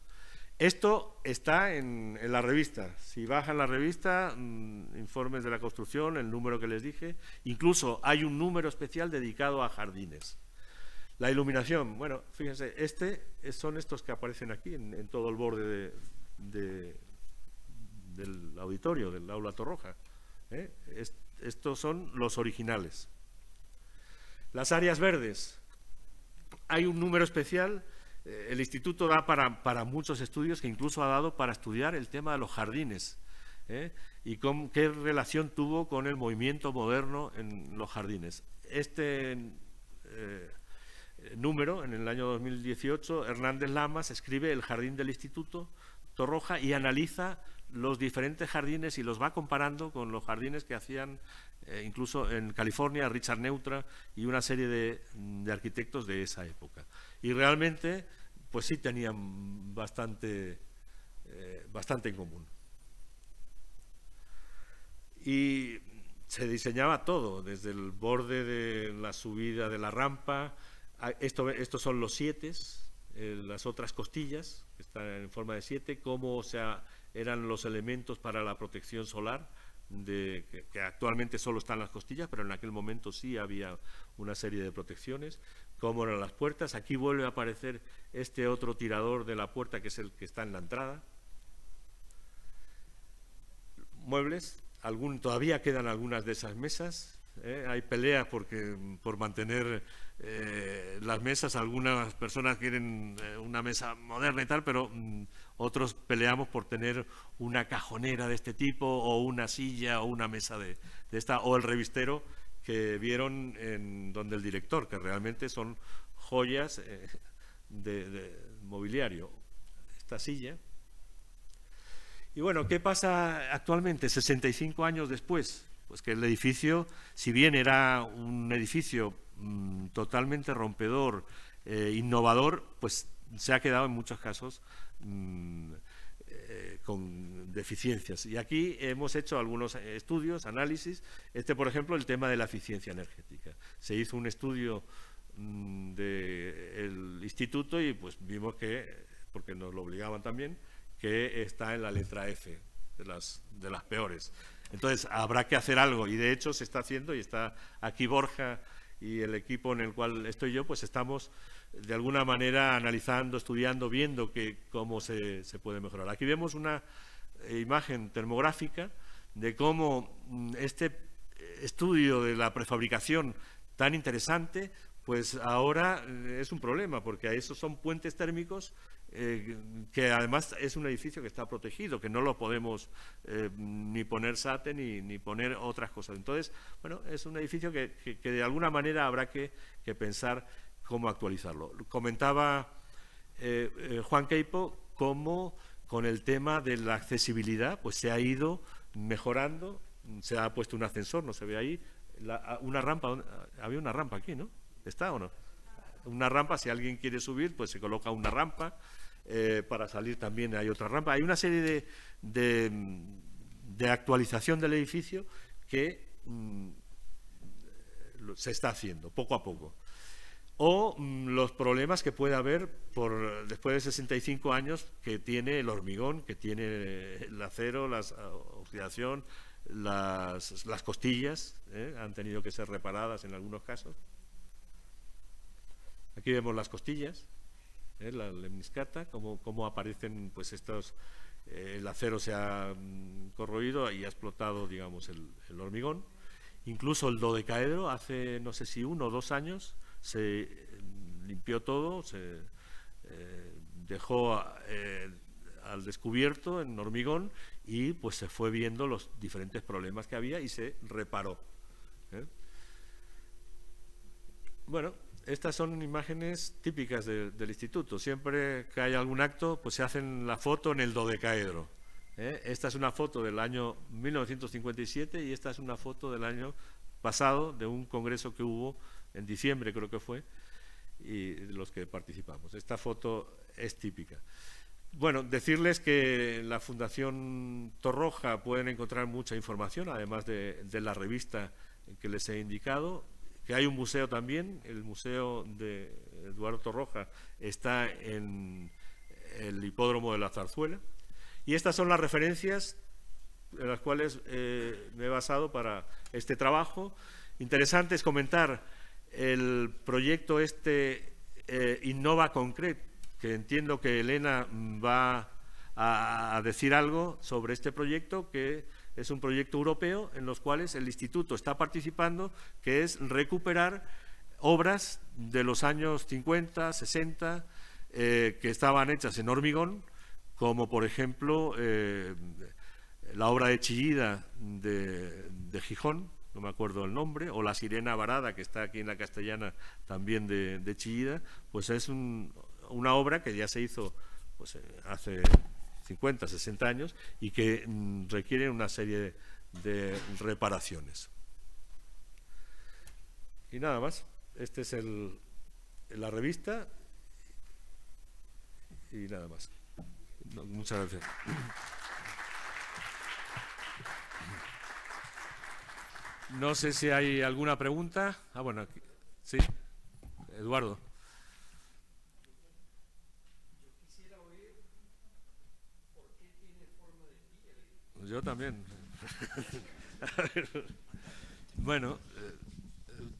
Esto está en, la revista. Si bajan la revista, mm, informes de la construcción, el número que les dije. Incluso hay un número especial dedicado a jardines. La iluminación, bueno, fíjense, este son estos que aparecen aquí en, todo el borde del auditorio, del aula Torroja. ¿eh? Estos son los originales. Las áreas verdes. Hay un número especial. Eh, el instituto da para, muchos estudios que incluso ha dado para estudiar el tema de los jardines. ¿eh? Y qué relación tuvo con el movimiento moderno en los jardines. Este eh, número, en el año 2018, Hernández Lamas escribe El jardín del instituto Torroja y analiza los diferentes jardines y los va comparando con los jardines que hacían incluso en California Richard Neutra y una serie de, arquitectos de esa época. Y realmente, pues sí tenían bastante, eh, bastante en común. Y se diseñaba todo, desde el borde de la subida de la rampa, esto, estos son los siete, eh, las otras costillas, que están en forma de siete, cómo se eran los elementos para la protección solar, de, que, actualmente solo están las costillas, pero en aquel momento sí había una serie de protecciones, cómo eran las puertas. Aquí vuelve a aparecer este otro tirador de la puerta, que es el que está en la entrada. Muebles, todavía quedan algunas de esas mesas, ¿eh? hay peleas porque, por mantener eh, las mesas, algunas personas quieren eh, una mesa moderna y tal, pero mm, otros peleamos por tener una cajonera de este tipo o una silla o una mesa de, esta o el revistero que vieron en donde el director, que realmente son joyas eh, de, mobiliario. Esta silla. Y bueno, ¿qué pasa actualmente, 65 años después? Pues que el edificio, si bien era un edificio mm, totalmente rompedor, eh, innovador, pues se ha quedado en muchos casos Mm, con deficiencias. Y aquí hemos hecho algunos estudios, análisis. Este, por ejemplo, el tema de la eficiencia energética. Se hizo un estudio mm, del instituto y pues vimos que, porque nos lo obligaban también, que está en la letra F, de las, de las peores. Entonces, habrá que hacer algo y de hecho se está haciendo y está aquí Borja y el equipo en el cual estoy yo, pues estamos de alguna manera analizando, estudiando, viendo que, cómo se, puede mejorar. Aquí vemos una eh, imagen termográfica de cómo mm, este estudio de la prefabricación tan interesante, pues ahora eh, es un problema, porque a esos son puentes térmicos eh, que además es un edificio que está protegido, que no lo podemos ni poner SATE ni, poner otras cosas. Entonces, bueno, es un edificio que, de alguna manera habrá que, que pensar cómo actualizarlo. Comentaba eh, eh, Juan Queipo cómo con el tema de la accesibilidad pues se ha ido mejorando, se ha puesto un ascensor, no se ve ahí, una rampa, había una rampa aquí, ¿no? ¿Está o no? Una rampa, si alguien quiere subir, pues se coloca una rampa, eh, para salir también hay otra rampa. Hay una serie de, actualización del edificio que mm, se está haciendo poco a poco o mm, los problemas que puede haber por después de 65 años que tiene el hormigón, que tiene el acero, la oxidación, las, las costillas, ¿eh? han tenido que ser reparadas en algunos casos. Aquí vemos las costillas, ¿eh? la lemniscata, cómo, cómo, aparecen pues estos, eh, el acero se ha mm, corroído y ha explotado digamos el, hormigón. Incluso el dodecaedro, hace no sé si uno o dos años, se limpió todo, se eh, dejó eh, al descubierto en hormigón y pues se fue viendo los diferentes problemas que había y se reparó. Bueno, estas son imágenes típicas del instituto. Siempre que hay algún acto, pues se hacen la foto en el dodecaedro. ¿eh? Esta es una foto del año 1957 y esta es una foto del año pasado de un congreso que hubo en diciembre, creo que fue, y de los que participamos. Esta foto es típica. Bueno, decirles que en la Fundación Torroja pueden encontrar mucha información, además de, de la revista que les he indicado que hay un museo también, el Museo de Eduardo Torroja está en el hipódromo de la Zarzuela. Y estas son las referencias en las cuales eh, me he basado para este trabajo. Interesante es comentar el proyecto este eh, Innova Concret, que entiendo que Elena va a, a decir algo sobre este proyecto que es un proyecto europeo en los cuales el instituto está participando, que es recuperar obras de los años 50, 60, eh, que estaban hechas en hormigón, como por ejemplo eh, la obra de Chillida de, Gijón, no me acuerdo el nombre, o la Sirena Varada, que está aquí en la castellana también de, Chillida, pues es una obra que ya se hizo pues, eh, hace 50, 60 años y que mm, requieren una serie de, reparaciones. Y nada más, este es el, la revista y nada más. muchas gracias. No sé si hay alguna pregunta. Ah, bueno, aquí. sí. Eduardo. Yo también. bueno, eh,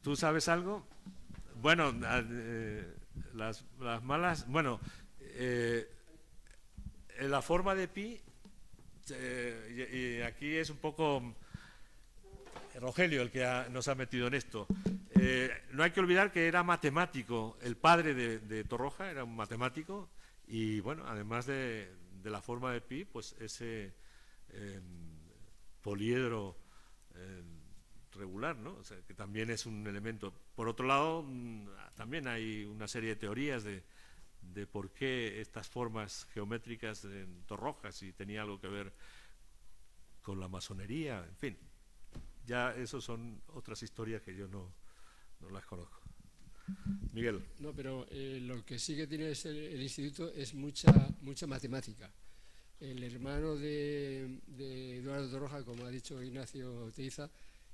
¿tú sabes algo? Bueno, eh, las, malas, bueno, eh, la forma de pi, y, aquí es un poco Rogelio el que nos ha metido en esto. no hay que olvidar que era matemático, el padre de, Torroja era un matemático, y bueno, además de, de la forma de pi, pues ese poliedro regular, ¿no? que también es un elemento. Por otro lado, mm, también hay una serie de teorías de, de por qué estas formas geométricas en Torrojas, si tenía algo que ver con la masonería, en fin. Ya eso son otras historias que yo no, no las conozco. Miguel. No, pero eh, lo que sí que tiene el, instituto es mucha, mucha matemática. El hermano de, Eduardo Torroja, como ha dicho Ignacio Teiza,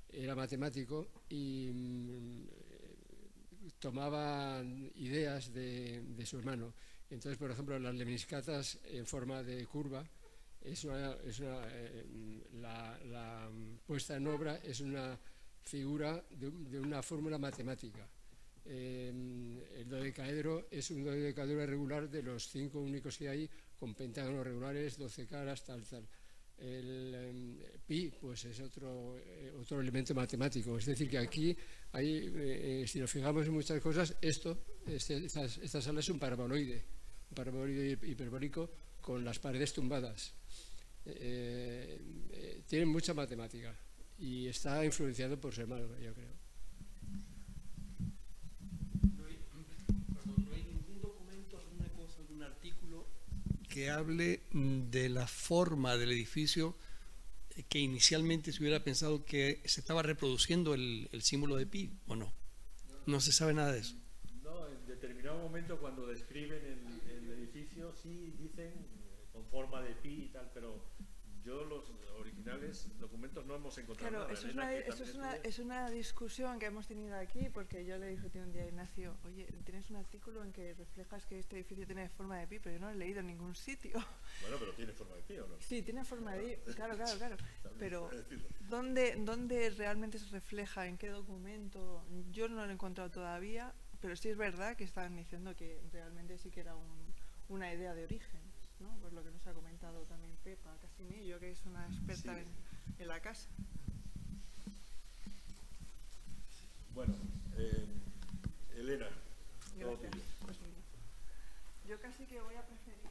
era matemático y mm, tomaba ideas de, su hermano. Entonces, por ejemplo, las lemniscatas en forma de curva, es eh, la, puesta en obra es una figura de, una fórmula matemática. el dodecaedro es un dodecaedro regular de los cinco únicos que hay con pentágonos regulares, 12 caras, tal, tal. El em, pi, pues es otro, eh, otro elemento matemático. Es decir, que aquí, hay, eh, si nos fijamos en muchas cosas, esto, este, esta, sala es un paraboloide, un paraboloide hiperbólico con las paredes tumbadas. Eh, tiene mucha matemática y está influenciado por su hermano, yo creo. Que hable mm, de la forma del edificio eh, que inicialmente se hubiera pensado que se estaba reproduciendo el, símbolo de pi o no. No se sabe nada de eso. No, en determinado momento cuando describen el, edificio sí dicen eh, con forma de pi y tal, pero yo los documentos no hemos encontrado claro, Eso, es una, eso es, una, es una, discusión que hemos tenido aquí, porque yo le dije un día a Ignacio, oye, tienes un artículo en que reflejas que este edificio tiene forma de pi, pero yo no lo he leído en ningún sitio. Bueno, pero tiene forma de pi, ¿o no? Sí, tiene forma de pi, claro, claro, claro. Pero, ¿dónde, ¿dónde realmente se refleja? ¿En qué documento? Yo no lo he encontrado todavía, pero sí es verdad que están diciendo que realmente sí que era un, una idea de origen. ¿no? Pues lo que nos ha comentado también Pepa Casimillo, que es una experta en, la casa. Bueno, eh, Elena, todo tuyo. Pues yo casi que voy a preferir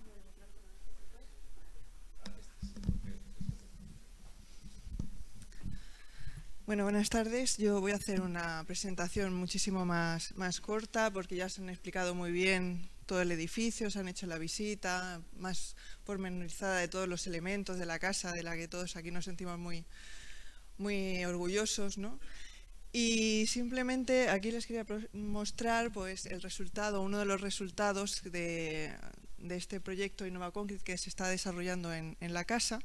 Bueno, buenas tardes. Yo voy a hacer una presentación muchísimo más, más corta porque ya se han explicado muy bien todo el edificio, se han hecho la visita más pormenorizada de todos los elementos de la casa, de la que todos aquí nos sentimos muy, muy orgullosos, ¿no? Y simplemente aquí les quería mostrar pues, el resultado, uno de los resultados de, de este proyecto Innova Concrete que se está desarrollando en, en, la casa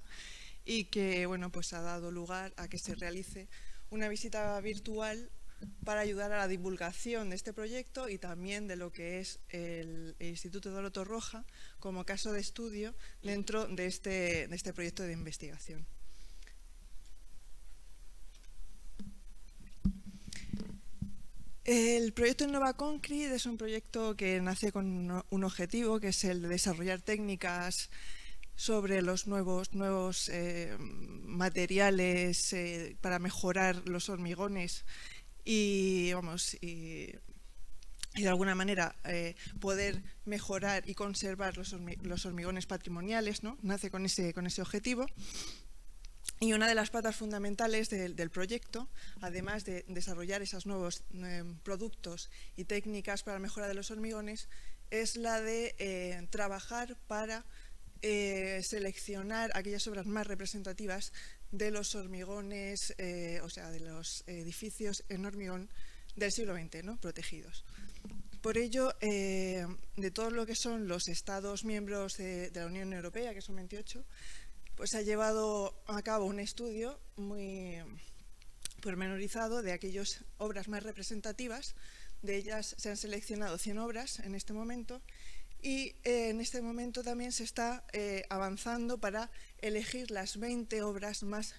y que bueno, pues ha dado lugar a que se realice una visita virtual para ayudar a la divulgación de este proyecto y también de lo que es el, Instituto de Oro Roja como caso de estudio dentro de este, de este proyecto de investigación. El proyecto Innova Concrete es un proyecto que nace con un objetivo, que es el de desarrollar técnicas sobre los nuevos, nuevos eh, materiales eh, para mejorar los hormigones y, vamos, y, de alguna manera eh, poder mejorar y conservar los, hormigones patrimoniales, ¿no? nace con ese, con ese objetivo. Y una de las patas fundamentales del proyecto, además de desarrollar esos nuevos productos y técnicas para la mejora de los hormigones, es la de trabajar para eh, seleccionar aquellas obras más representativas de los hormigones, eh, o sea, de los edificios en hormigón del siglo XX, ¿no? protegidos. Por ello, eh, de todo lo que son los Estados miembros de, la Unión Europea, que son 28, pues ha llevado a cabo un estudio muy pormenorizado de aquellas obras más representativas. De ellas se han seleccionado 100 obras en este momento y eh, en este momento también se está avanzando para elegir las 20 obras más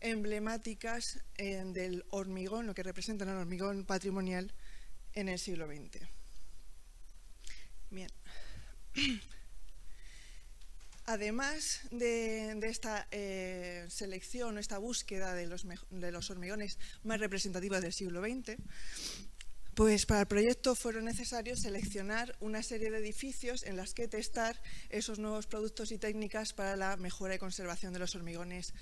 emblemáticas eh, del hormigón, lo que representan el hormigón patrimonial en el siglo XX. Bien. Además de, esta selección, esta búsqueda de los hormigones más representativos del siglo XX, pues para el proyecto fueron necesarios seleccionar una serie de edificios en las que testar esos nuevos productos y técnicas para la mejora y conservación de los hormigones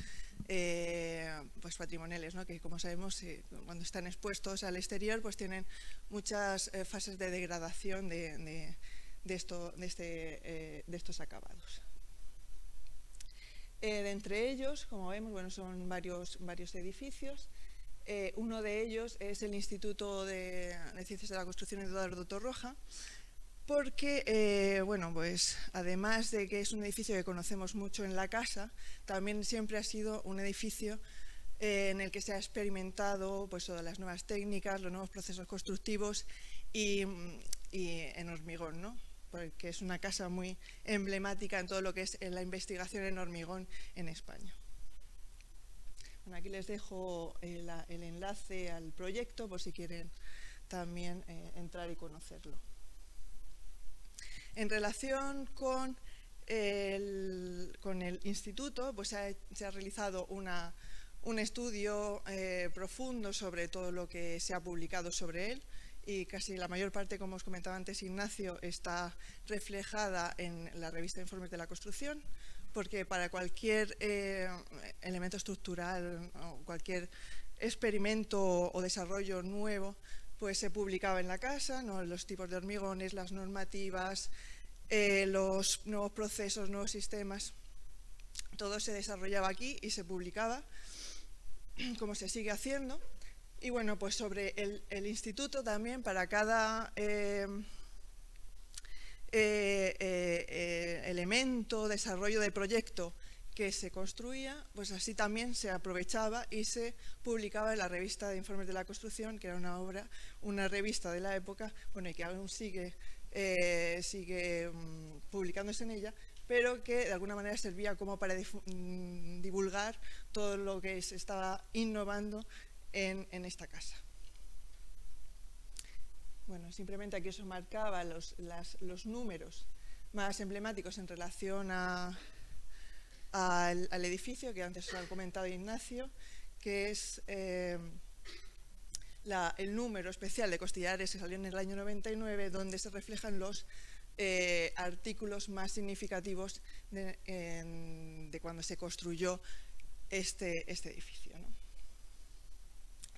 eh, pues patrimoniales, que como sabemos eh, cuando están expuestos al exterior pues tienen muchas eh, fases de degradación de, este, estos acabados. de entre ellos, como vemos, bueno, son varios edificios. Eh, uno de ellos es el Instituto de, Ciencias de la Construcción Eduardo Torroja, porque, eh, bueno, pues además de que es un edificio que conocemos mucho en la casa, también siempre ha sido un edificio eh, en el que se ha experimentado pues, todas las nuevas técnicas, los nuevos procesos constructivos y, y en hormigón, ¿no? porque es una casa muy emblemática en todo lo que es la investigación en hormigón en España aquí les dejo el, enlace al proyecto por si quieren también eh, entrar y conocerlo. En relación con el, instituto, pues se ha, realizado un estudio eh, profundo sobre todo lo que se ha publicado sobre él y casi la mayor parte, como os comentaba antes Ignacio, está reflejada en la revista Informes de la Construcción porque para cualquier eh, elemento estructural o cualquier experimento o desarrollo nuevo, pues se publicaba en la casa, los tipos de hormigones, las normativas, eh, los nuevos procesos, nuevos sistemas, todo se desarrollaba aquí y se publicaba, como se sigue haciendo. Y bueno, pues sobre el, instituto también, para cada... Eh, eh, eh, eh, elemento, desarrollo de proyecto que se construía, pues así también se aprovechaba y se publicaba en la revista de informes de la construcción, que era una obra, una revista de la época, bueno, y que aún sigue, sigue mm, publicándose en ella, pero que de alguna manera servía como para mm, divulgar todo lo que se estaba innovando en esta casa. Bueno, simplemente aquí os marcaba los, números más emblemáticos en relación al, edificio que antes os ha comentado Ignacio, que es eh, el número especial de costillares que salió en el año 99, donde se reflejan los eh, artículos más significativos de, cuando se construyó este, este edificio.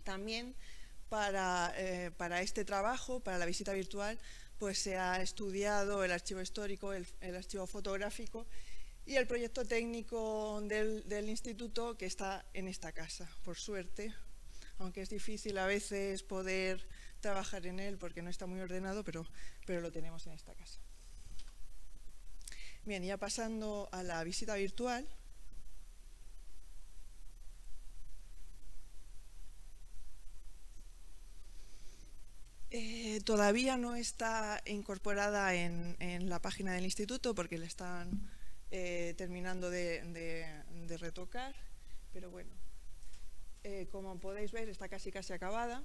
También para, eh, para este trabajo, para la visita virtual, pues se ha estudiado el archivo histórico, el, archivo fotográfico y el proyecto técnico del, del, instituto que está en esta casa, por suerte, aunque es difícil a veces poder trabajar en él porque no está muy ordenado, pero, pero lo tenemos en esta casa. Bien, ya pasando a la visita virtual, Eh, todavía no está incorporada en, la página del instituto porque la están eh, terminando de, retocar, pero bueno, eh, como podéis ver está casi casi acabada.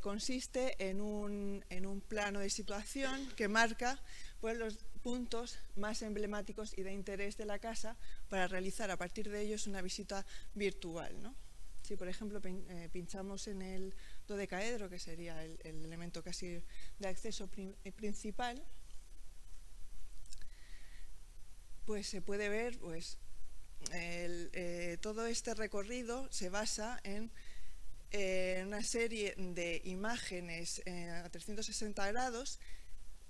consiste en un, en un, plano de situación que marca pues, los puntos más emblemáticos y de interés de la casa para realizar a partir de ellos una visita virtual. ¿no? Si, por ejemplo, eh, pinchamos en el dodecaedro, que sería el, elemento casi de acceso eh, principal, pues se puede ver, pues, eh, todo este recorrido se basa en una serie de imágenes a 360 grados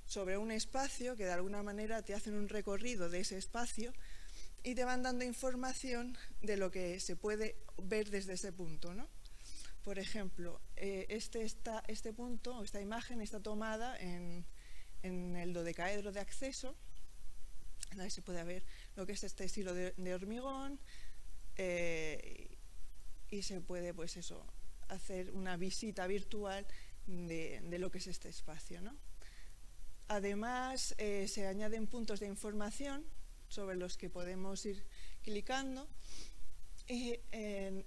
sobre un espacio que de alguna manera te hacen un recorrido de ese espacio y te van dando información de lo que se puede ver desde ese punto. ¿no? Por ejemplo, eh, este, este punto, esta imagen está tomada en, el dodecaedro de acceso, ahí se puede ver lo que es este estilo de, hormigón eh, y se puede pues eso, hacer una visita virtual de, lo que es este espacio. ¿no? Además, eh, se añaden puntos de información sobre los que podemos ir clicando. Y en,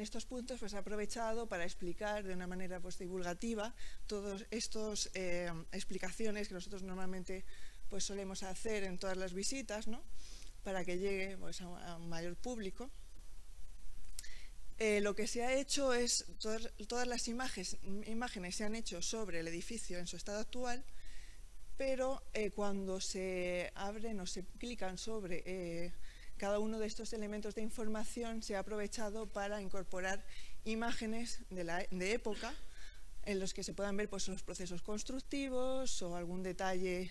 estos puntos pues, he aprovechado para explicar de una manera pues, divulgativa todas estas eh, explicaciones que nosotros normalmente pues, solemos hacer en todas las visitas, ¿no? para que llegue pues, a, un mayor público. Eh, lo que se ha hecho es, todas, todas las imágenes, imágenes se han hecho sobre el edificio en su estado actual, pero eh, cuando se abren o se clican sobre eh, cada uno de estos elementos de información se ha aprovechado para incorporar imágenes de, época en los que se puedan ver pues, los procesos constructivos o algún detalle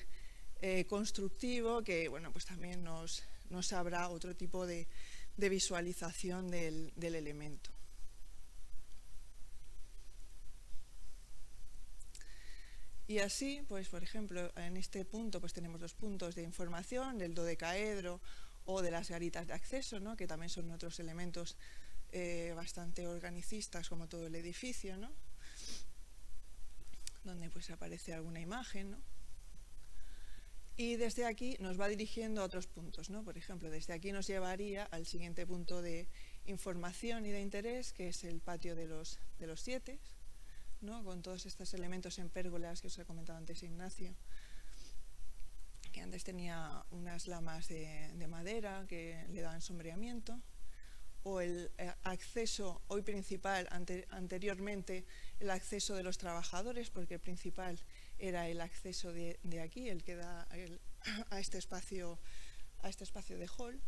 eh, constructivo que bueno, pues también nos, nos abra otro tipo de, visualización del elemento. Y así, pues por ejemplo, en este punto pues tenemos los puntos de información del dodecaedro o de las garitas de acceso, ¿no? que también son otros elementos eh, bastante organicistas como todo el edificio, ¿no? donde pues aparece alguna imagen. ¿no? Y desde aquí nos va dirigiendo a otros puntos. ¿no? Por ejemplo, desde aquí nos llevaría al siguiente punto de información y de interés, que es el patio de los, de los siete, con todos estos elementos en pérgolas que os he comentado antes Ignacio, que antes tenía unas lamas de, madera que le daban sombreamiento, o el eh, acceso hoy principal, anteriormente el acceso de los trabajadores, porque el principal era el acceso de, aquí, el que da a este espacio a este espacio de hall.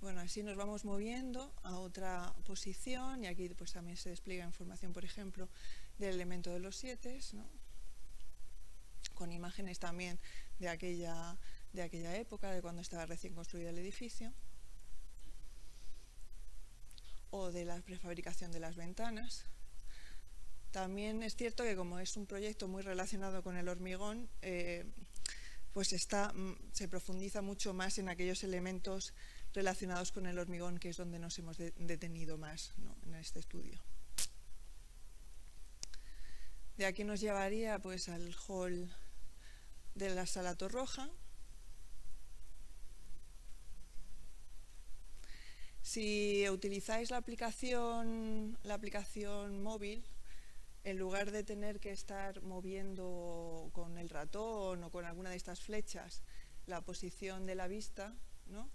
Bueno, así nos vamos moviendo a otra posición y aquí pues también se despliega información, por ejemplo, del elemento de los siete, con imágenes también de aquella, de aquella época, de cuando estaba recién construido el edificio, o de la prefabricación de las ventanas. También es cierto que como es un proyecto muy relacionado con el hormigón, eh, pues está, mm, se profundiza mucho más en aquellos elementos relacionados con el hormigón, que es donde nos hemos detenido más en este estudio. De aquí nos llevaría pues al hall de la sala Torroja. Si utilizáis la aplicación, la aplicación móvil, en lugar de tener que estar moviendo con el ratón o con alguna de estas flechas la posición de la vista, ¿no?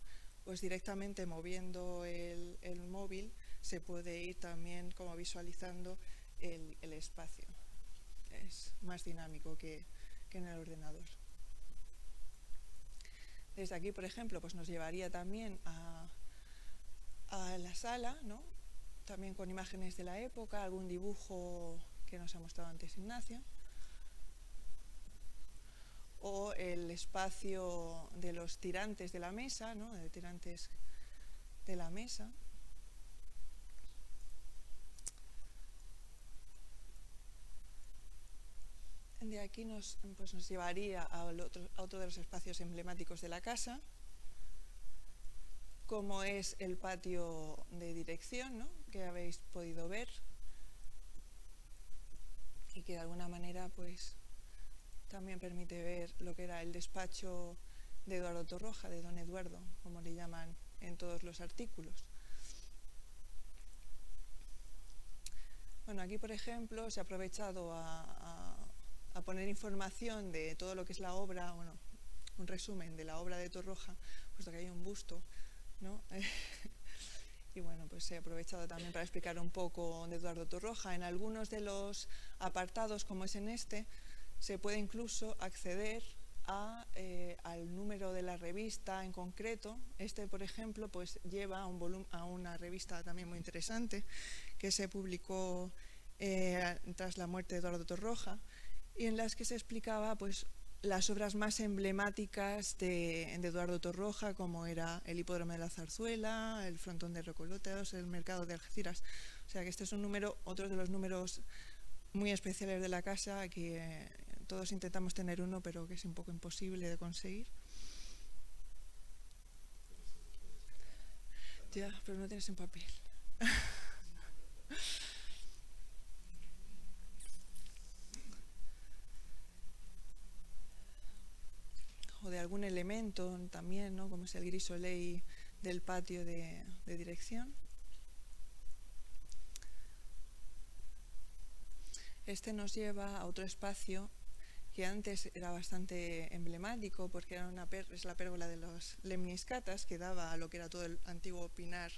Pues directamente moviendo el, móvil se puede ir también como visualizando el, espacio. Es más dinámico que, en el ordenador. Desde aquí, por ejemplo, pues nos llevaría también a, a la sala, ¿no? también con imágenes de la época, algún dibujo que nos ha mostrado antes Ignacio, o el espacio de los tirantes de la mesa, ¿no? de tirantes de la mesa. De aquí nos, pues nos llevaría a otro, de los espacios emblemáticos de la casa, como es el patio de dirección, ¿no? que habéis podido ver y que de alguna manera pues también permite ver lo que era el despacho de Eduardo Torroja, de don Eduardo, como le llaman en todos los artículos. Bueno, aquí por ejemplo se ha aprovechado a, poner información de todo lo que es la obra, bueno, un resumen de la obra de Torroja, puesto que hay un busto ¿no? y bueno, pues he aprovechado también para explicar un poco de Eduardo Torroja. En algunos de los apartados, como es en este, se puede incluso acceder a, eh, al número de la revista en concreto. Este, por ejemplo, pues lleva a, un a una revista también muy interesante que se publicó eh, tras la muerte de Eduardo Torroja y en las que se explicaba pues las obras más emblemáticas de, Eduardo Torroja, como era el hipódromo de la Zarzuela, el frontón de Recoloteos, el mercado de Algeciras. O sea que este es un número, otro de los números muy especiales de la casa, que todos intentamos tener uno, pero que es un poco imposible de conseguir. Ya, pero no tienes en papel. o de algún elemento también, ¿no? como es el gris ley del patio de, dirección. Este nos lleva a otro espacio que antes era bastante emblemático porque era una es la pérgola de los lemniscatas que daba a lo que era todo el antiguo pinar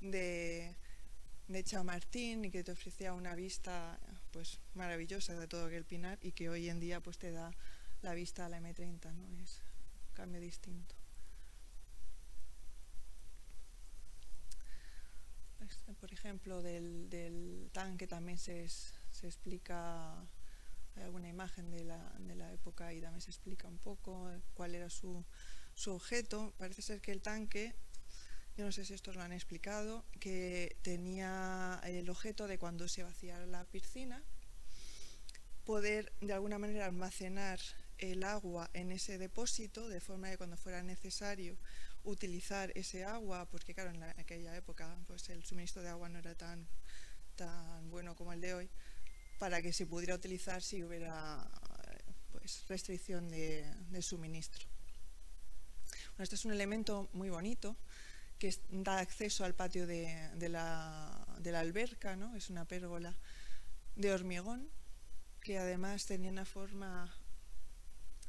de, de Chamartín y que te ofrecía una vista pues maravillosa de todo aquel pinar y que hoy en día pues te da la vista a la M30, ¿no? Es un cambio distinto. Este, por ejemplo, del, tanque también se, explica, hay alguna imagen de la, época y también se explica un poco cuál era su, su objeto. Parece ser que el tanque yo no sé si estos lo han explicado, que tenía el objeto de cuando se vaciara la piscina, poder de alguna manera almacenar el agua en ese depósito, de forma que cuando fuera necesario utilizar ese agua, porque claro, en, aquella época pues el suministro de agua no era tan, tan bueno como el de hoy, para que se pudiera utilizar si hubiera pues, restricción de, suministro. Bueno, este es un elemento muy bonito que da acceso al patio de, la, de la alberca, ¿no? es una pérgola de hormigón que además tenía una forma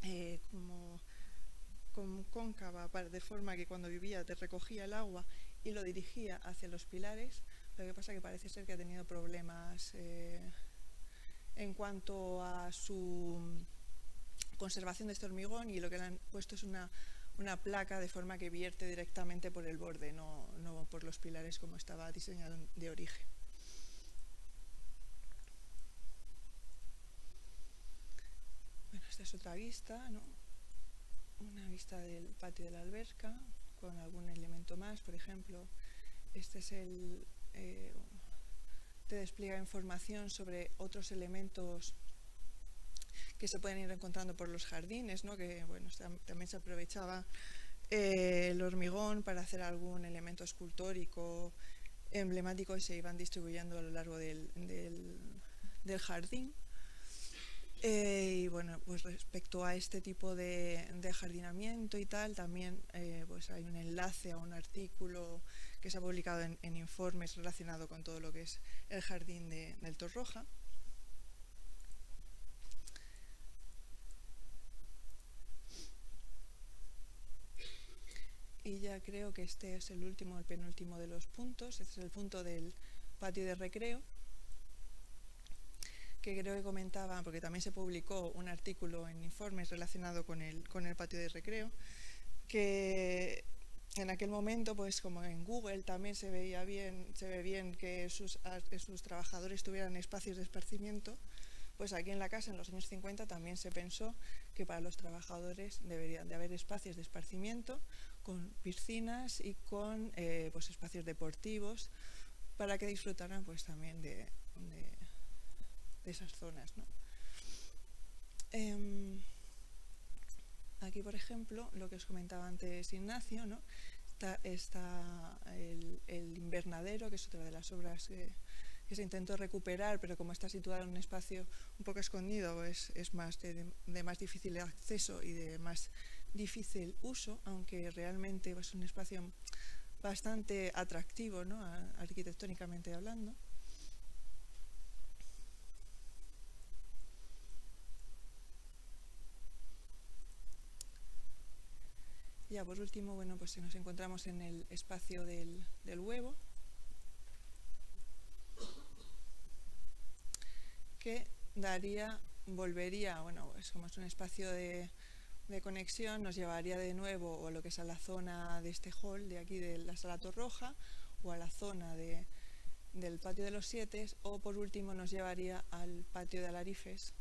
eh, como, cóncava, de forma que cuando vivía te recogía el agua y lo dirigía hacia los pilares. Lo que pasa que parece ser que ha tenido problemas eh, en cuanto a su conservación de este hormigón y lo que le han puesto es una, una placa de forma que vierte directamente por el borde, no, no por los pilares como estaba diseñado de origen. Esta es otra vista, ¿no? Una vista del patio de la alberca con algún elemento más, por ejemplo, este es el... Eh, te despliega información sobre otros elementos que se pueden ir encontrando por los jardines, ¿no? que bueno, también se aprovechaba eh, el hormigón para hacer algún elemento escultórico emblemático y se iban distribuyendo a lo largo del, del jardín. Eh, y bueno, pues respecto a este tipo de, jardinamiento y tal, también eh, pues hay un enlace a un artículo que se ha publicado en, informes relacionado con todo lo que es el jardín de, del Torroja. Y ya creo que este es el último, el penúltimo de los puntos, este es el punto del patio de recreo que creo que comentaba, porque también se publicó un artículo en informes relacionado con el, con el patio de recreo, que en aquel momento, pues como en Google también se veía bien, se ve bien que sus, sus trabajadores tuvieran espacios de esparcimiento, pues aquí en la casa en los años 50 también se pensó que para los trabajadores deberían de haber espacios de esparcimiento con piscinas y con eh, pues espacios deportivos para que disfrutaran pues también de, esas zonas. Em, aquí, por ejemplo, lo que os comentaba antes Ignacio, ¿no? está, el, invernadero, que es otra de las obras que, se intentó recuperar, pero como está situado en un espacio un poco escondido, pues es más de, más difícil acceso y de más difícil uso, aunque realmente es pues, un espacio bastante atractivo, ¿no? arquitectónicamente hablando. Ya por último, bueno, pues nos encontramos en el espacio del, huevo, que daría, volvería, bueno, es como es un espacio de, conexión, nos llevaría de nuevo a lo que es a la zona de este hall, de aquí de la sala Torroja, o a la zona del patio de los siete, o por último nos llevaría al patio de Alarifes,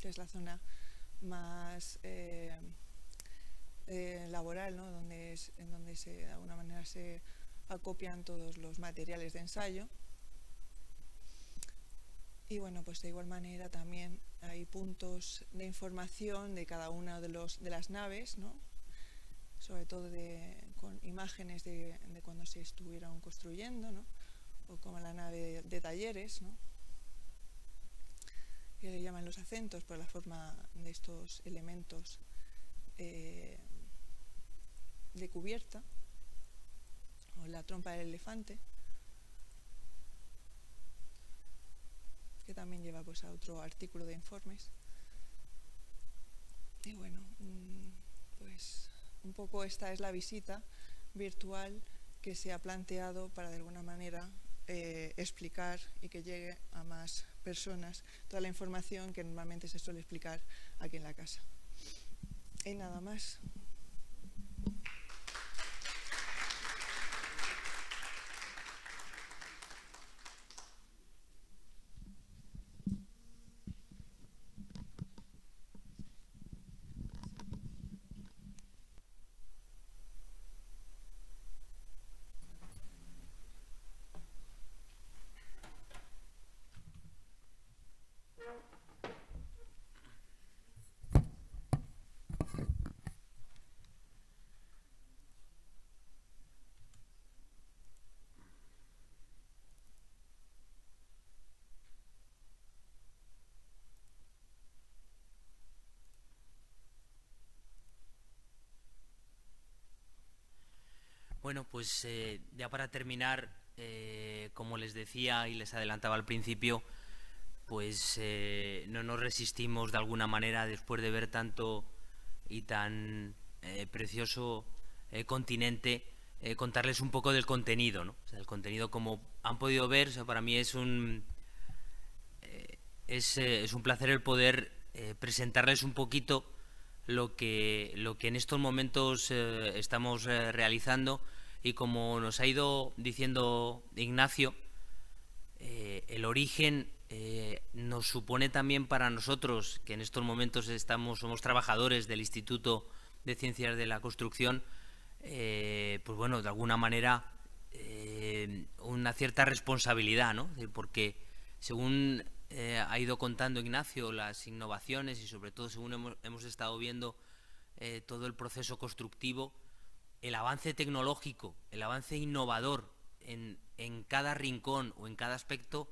que es la zona más... Eh, eh, laboral, ¿no? donde es, en donde se, de alguna manera se acopian todos los materiales de ensayo. Y bueno, pues de igual manera también hay puntos de información de cada una de, los, de las naves, ¿no? sobre todo con imágenes de, cuando se estuvieron construyendo, ¿no? o como la nave de, talleres, ¿no? que le llaman los acentos por la forma de estos elementos eh, de cubierta o la trompa del elefante que también lleva pues a otro artículo de informes y bueno mm, pues un poco esta es la visita virtual que se ha planteado para de alguna manera eh, explicar y que llegue a más personas toda la información que normalmente se suele explicar aquí en la casa. Y nada más. Bueno, pues eh, ya para terminar, eh, como les decía y les adelantaba al principio, pues eh, no nos resistimos de alguna manera después de ver tanto y tan precioso continente, contarles un poco del contenido, ¿no? el contenido como han podido ver, para mí es un es, es, un placer el poder presentarles un poquito lo que lo que en estos momentos estamos realizando y como nos ha ido diciendo Ignacio, eh, el origen eh, nos supone también para nosotros, que en estos momentos estamos, somos trabajadores del Instituto de Ciencias de la Construcción, eh, pues bueno, de alguna manera una cierta responsabilidad, ¿no? Porque según ha ido contando Ignacio las innovaciones y sobre todo según hemos, hemos estado viendo todo el proceso constructivo, el avance tecnológico, el avance innovador en, cada rincón o en cada aspecto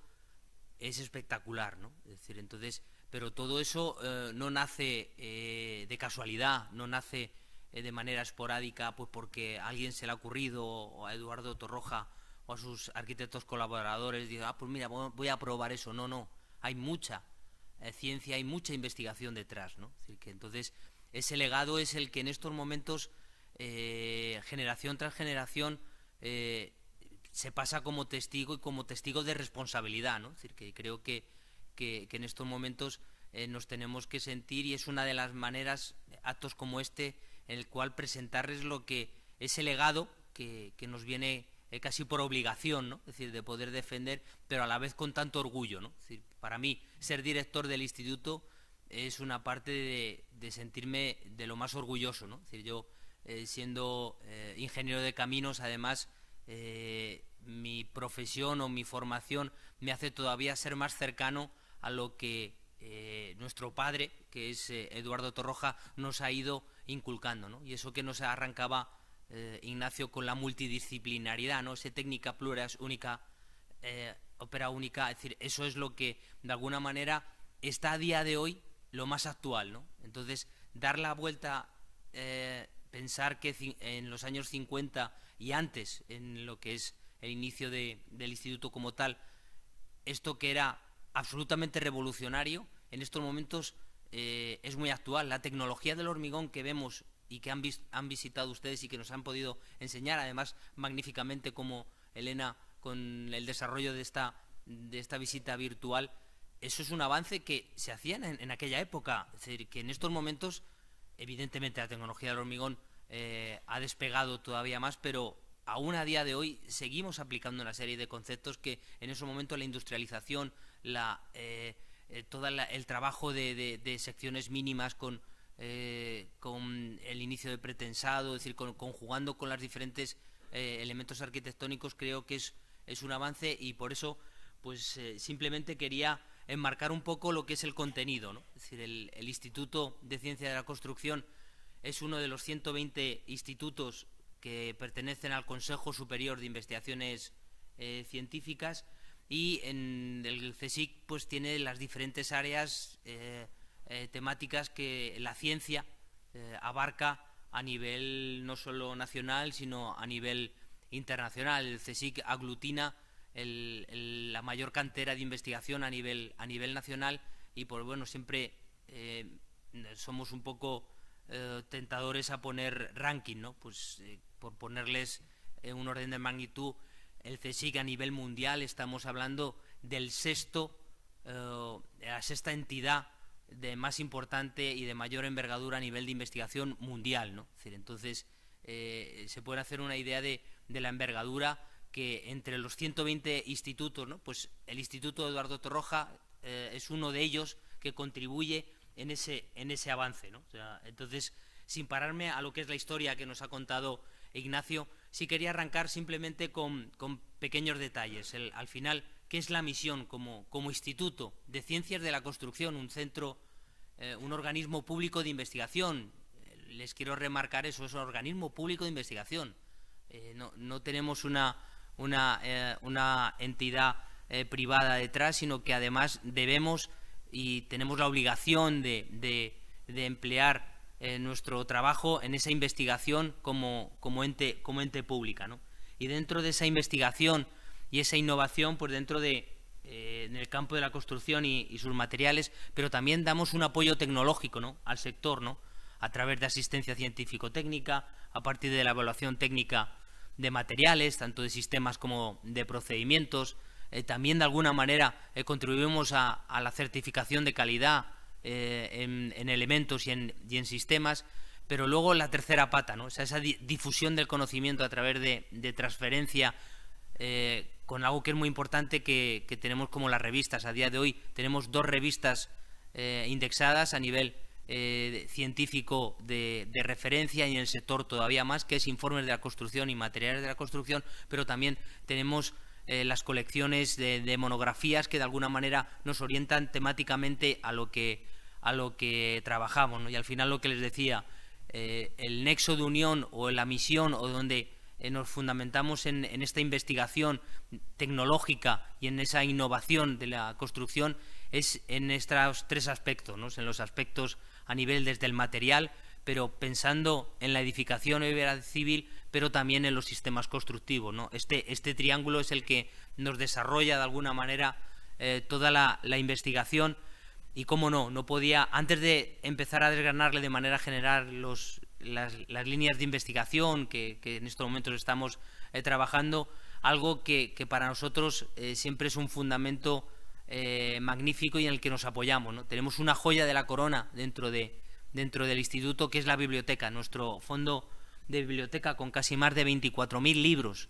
es espectacular, ¿no? Es decir, entonces, pero todo eso eh, no nace eh, de casualidad, no nace eh, de manera esporádica, pues porque a alguien se le ha ocurrido, o a Eduardo Torroja, o a sus arquitectos colaboradores, dice, ah, pues mira, voy a probar eso. No, no, hay mucha ciencia, hay mucha investigación detrás, ¿no? Es decir, que entonces ese legado es el que en estos momentos eh, generación tras generación eh, se pasa como testigo y como testigo de responsabilidad, ¿no? Decir, que creo que, en estos momentos eh, nos tenemos que sentir y es una de las maneras, actos como este, en el cual presentarles lo que ese legado que, nos viene eh, casi por obligación, ¿no? Es decir, de poder defender, pero a la vez con tanto orgullo, ¿no? decir, para mí, ser director del instituto es una parte de, sentirme de lo más orgulloso, ¿no? Decir, yo eh, siendo eh, ingeniero de caminos, además, mi profesión o mi formación me hace todavía ser más cercano a lo que nuestro padre, que es Eduardo Torroja, nos ha ido inculcando, ¿no? Y eso que nos arrancaba eh, Ignacio con la multidisciplinaridad, ¿no? Esa técnica plural única, eh, ópera única, es decir, eso es lo que de alguna manera está a día de hoy lo más actual, ¿no? Entonces, dar la vuelta, eh, pensar que en los años 50 y antes, en lo que es el inicio del instituto como tal, esto que era absolutamente revolucionario, en estos momentos es muy actual. La tecnología del hormigón que vemos y que han, han visitado ustedes y que nos han podido enseñar, además magníficamente como Elena con el desarrollo de esta, de esta visita virtual, eso es un avance que se hacía en, aquella época. Es decir, que en estos momentos, evidentemente la tecnología del hormigón eh, ha despegado todavía más, pero aún a día de hoy seguimos aplicando una serie de conceptos que en esos momentos la industrialización, la, eh, eh, todo el trabajo de secciones mínimas con con el inicio de pretensado, es decir, conjugando con los diferentes elementos arquitectónicos, creo que es, es, un avance y por eso pues simplemente quería enmarcar un poco lo que es el contenido. Es decir, el, Instituto de Ciencia de la Construcción es uno de los 120 institutos que pertenecen al Consejo Superior de Investigaciones Científicas y en el CSIC pues tiene las diferentes áreas eh, temáticas que la ciencia eh, abarca a nivel no solo nacional, sino a nivel internacional. El CSIC aglutina la mayor cantera de investigación a nivel, a nivel nacional y, por bueno, siempre eh, somos un poco tentadores a poner ranking, ¿no? Pues por ponerles un orden de magnitud, el CSIC a nivel mundial estamos hablando del sexto, la sexta entidad de más importante y de mayor envergadura a nivel de investigación mundial. ¿no? entonces, eh, se puede hacer una idea de, la envergadura que entre los 120 institutos, ¿no? pues el Instituto Eduardo Torroja eh, es uno de ellos que contribuye en ese, en ese avance. ¿no? entonces, sin pararme a lo que es la historia que nos ha contado Ignacio, sí quería arrancar simplemente con, pequeños detalles. al final, ¿qué es la misión como, como instituto de ciencias de la construcción, un centro eh, un organismo público de investigación. Les quiero remarcar eso, es un organismo público de investigación. Eh, no, tenemos una, una, eh, una entidad privada detrás, sino que además debemos y tenemos la obligación de, de, emplear nuestro trabajo en esa investigación como, como, ente, como ente pública. ¿no? Y dentro de esa investigación y esa innovación, pues dentro de, eh, en el campo de la construcción y, sus materiales, pero también damos un apoyo tecnológico ¿no? al sector, ¿no? a través de asistencia científico-técnica, a partir de la evaluación técnica de materiales, tanto de sistemas como de procedimientos. Eh, también de alguna manera eh, contribuimos a, la certificación de calidad en, elementos y en, sistemas, pero luego la tercera pata, ¿no? esa difusión del conocimiento a través de, de transferencia con algo que es muy importante que, tenemos como las revistas. A día de hoy tenemos dos revistas eh, indexadas a nivel eh, científico de, referencia y en el sector todavía más, que es informes de la construcción y materiales de la construcción, pero también tenemos eh, las colecciones de, monografías que de alguna manera nos orientan temáticamente a lo que, a lo que trabajamos. Y al final lo que les decía, el nexo de unión o la misión o donde eh, nos fundamentamos en, esta investigación tecnológica y en esa innovación de la construcción es en estos tres aspectos, en los aspectos a nivel desde el material, pero pensando en la edificación civil, pero también en los sistemas constructivos. Este, este, triángulo es el que nos desarrolla de alguna manera eh, toda la, investigación y, cómo no, no podía, antes de empezar a desgranarle de manera general los, las, líneas de investigación que, en estos momentos estamos eh, trabajando, algo que, para nosotros eh, siempre es un fundamento eh, magnífico y en el que nos apoyamos. Tenemos una joya de la corona dentro de, dentro del instituto, que es la biblioteca, nuestro fondo de biblioteca con casi más de 24.000 libros,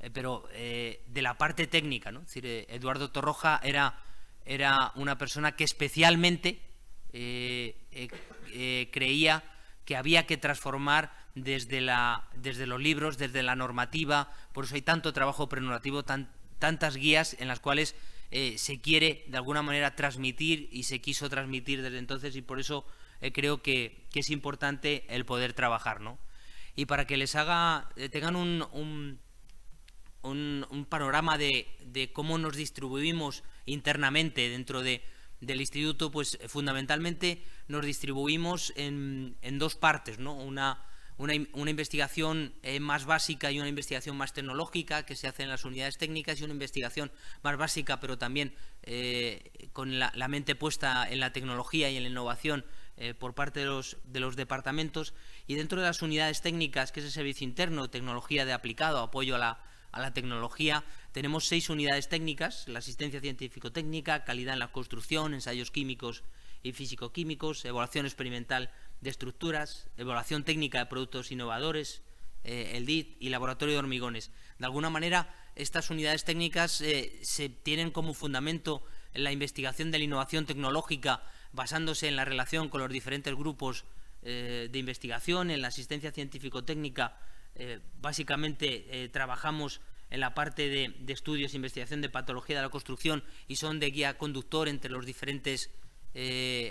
eh, pero eh, de la parte técnica. ¿no? Decir, Eduardo Torroja era, era una persona que especialmente creía que había que transformar desde, la, desde los libros, desde la normativa, por eso hay tanto trabajo prenormativo, tantas guías en las cuales se quiere de alguna manera transmitir y se quiso transmitir desde entonces y por eso creo que, que, es importante el poder trabajar, ¿no? y para que les haga, eh, tengan un, un, un, panorama de, de, cómo nos distribuimos internamente dentro de, del instituto, pues eh, fundamentalmente nos distribuimos en, en dos partes, ¿no? Una, una, una, investigación eh, más básica y una investigación más tecnológica que se hace en las unidades técnicas y una investigación más básica pero también con la, la, mente puesta en la tecnología y en la innovación eh, por parte de los, de los departamentos. Y dentro de las unidades técnicas, que es el servicio interno, tecnología de aplicado, apoyo a la, a la tecnología, tenemos seis unidades técnicas, la asistencia científico-técnica, calidad en la construcción, ensayos químicos y físico-químicos, evaluación experimental de estructuras, evaluación técnica de productos innovadores, eh, el DIT y laboratorio de hormigones. De alguna manera, estas unidades técnicas eh, se tienen como fundamento la investigación de la innovación tecnológica basándose en la relación con los diferentes grupos eh, de investigación, en la asistencia científico-técnica, básicamente trabajamos en la parte de, estudios e investigación de patología de la construcción y son de guía conductor entre los diferentes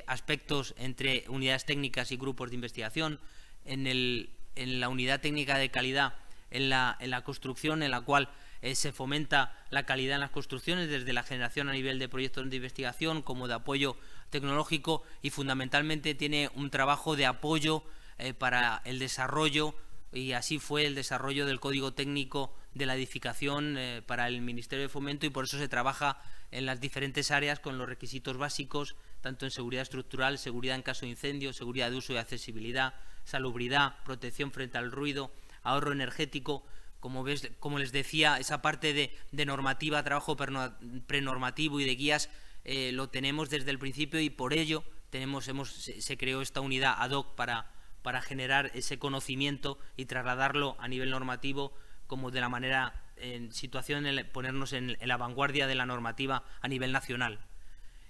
aspectos entre unidades técnicas y grupos de investigación, en, en la unidad técnica de calidad en la, en la construcción, en la cual se fomenta la calidad en las construcciones desde la generación a nivel de proyectos de investigación como de apoyo tecnológico y fundamentalmente tiene un trabajo de apoyo eh, para el desarrollo y así fue el desarrollo del código técnico de la edificación eh, para el Ministerio de Fomento y por eso se trabaja en las diferentes áreas con los requisitos básicos, tanto en seguridad estructural, seguridad en caso de incendio, seguridad de uso y accesibilidad, salubridad, protección frente al ruido, ahorro energético, como, ves, como les decía, esa parte de, normativa, trabajo prenormativo y de guías eh, lo tenemos desde el principio y por ello tenemos, hemos, se, creó esta unidad ad hoc para, para generar ese conocimiento y trasladarlo a nivel normativo como de la manera en situación en ponernos en, la vanguardia de la normativa a nivel nacional.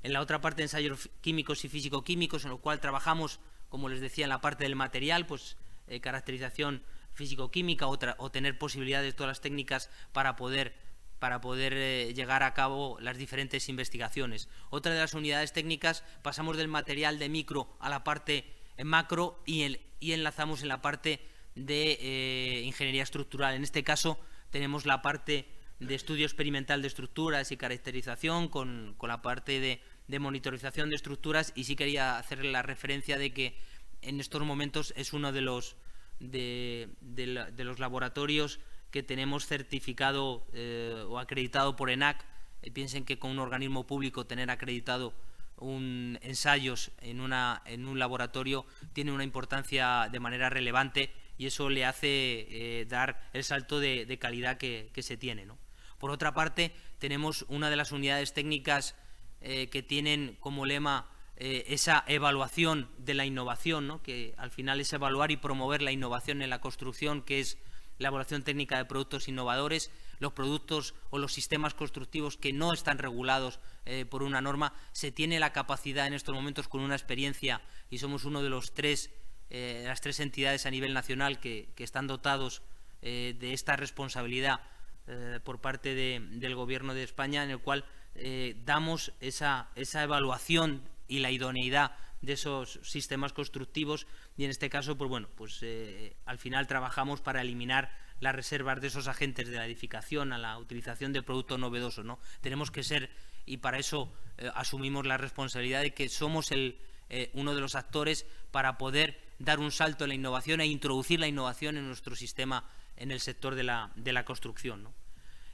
En la otra parte, ensayos químicos y físico-químicos, en lo cual trabajamos, como les decía, en la parte del material, pues eh, caracterización físico-química o, o tener posibilidades, todas las técnicas para poder para poder eh, llegar a cabo las diferentes investigaciones. Otra de las unidades técnicas pasamos del material de micro a la parte macro y, enlazamos en la parte de eh, ingeniería estructural. En este caso tenemos la parte de estudio experimental de estructuras y caracterización con, la parte de, monitorización de estructuras y sí quería hacer la referencia de que en estos momentos es uno de los, de los laboratorios que tenemos certificado eh, o acreditado por ENAC. Eh, piensen que con un organismo público tener acreditado un ensayos en, una, en un laboratorio tiene una importancia de manera relevante y eso le hace eh, dar el salto de, calidad que, se tiene. Por otra parte, tenemos una de las unidades técnicas que tienen como lema esa evaluación de la innovación, que al final es evaluar y promover la innovación en la construcción, que es elaboración técnica de productos innovadores, los productos o los sistemas constructivos que no están regulados eh, por una norma, se tiene la capacidad en estos momentos con una experiencia y somos uno de los tres, eh, las tres entidades a nivel nacional que, están dotados eh, de esta responsabilidad por parte del Gobierno de España, en el cual damos esa, esa evaluación y la idoneidad de esos sistemas constructivos y en este caso, pues bueno, pues eh, al final trabajamos para eliminar las reservas de esos agentes de la edificación a la utilización de productos novedosos, ¿no? Tenemos que ser, y para eso eh, asumimos la responsabilidad de que somos el, eh, uno de los actores para poder dar un salto en la innovación e introducir la innovación en nuestro sistema en el sector de la, de la construcción, ¿no?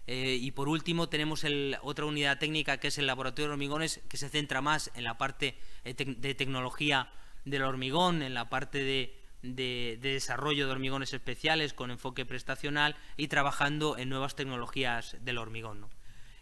Eh, y por último tenemos otra unidad técnica que es el laboratorio de hormigones que se centra más en la parte eh, de tecnología del hormigón, en la parte de, desarrollo de hormigones especiales con enfoque prestacional y trabajando en nuevas tecnologías del hormigón.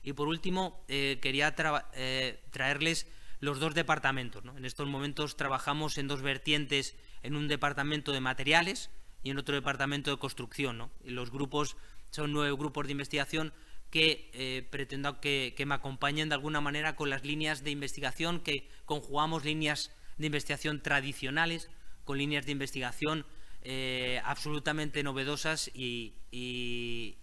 Y por último eh, quería traerles los dos departamentos. En estos momentos trabajamos en dos vertientes, en un departamento de materiales y en otro departamento de construcción. los grupos son nueve grupos de investigación que eh, pretendo que, me acompañen de alguna manera con las líneas de investigación, que conjugamos líneas de investigación tradicionales con líneas de investigación eh, absolutamente novedosas y,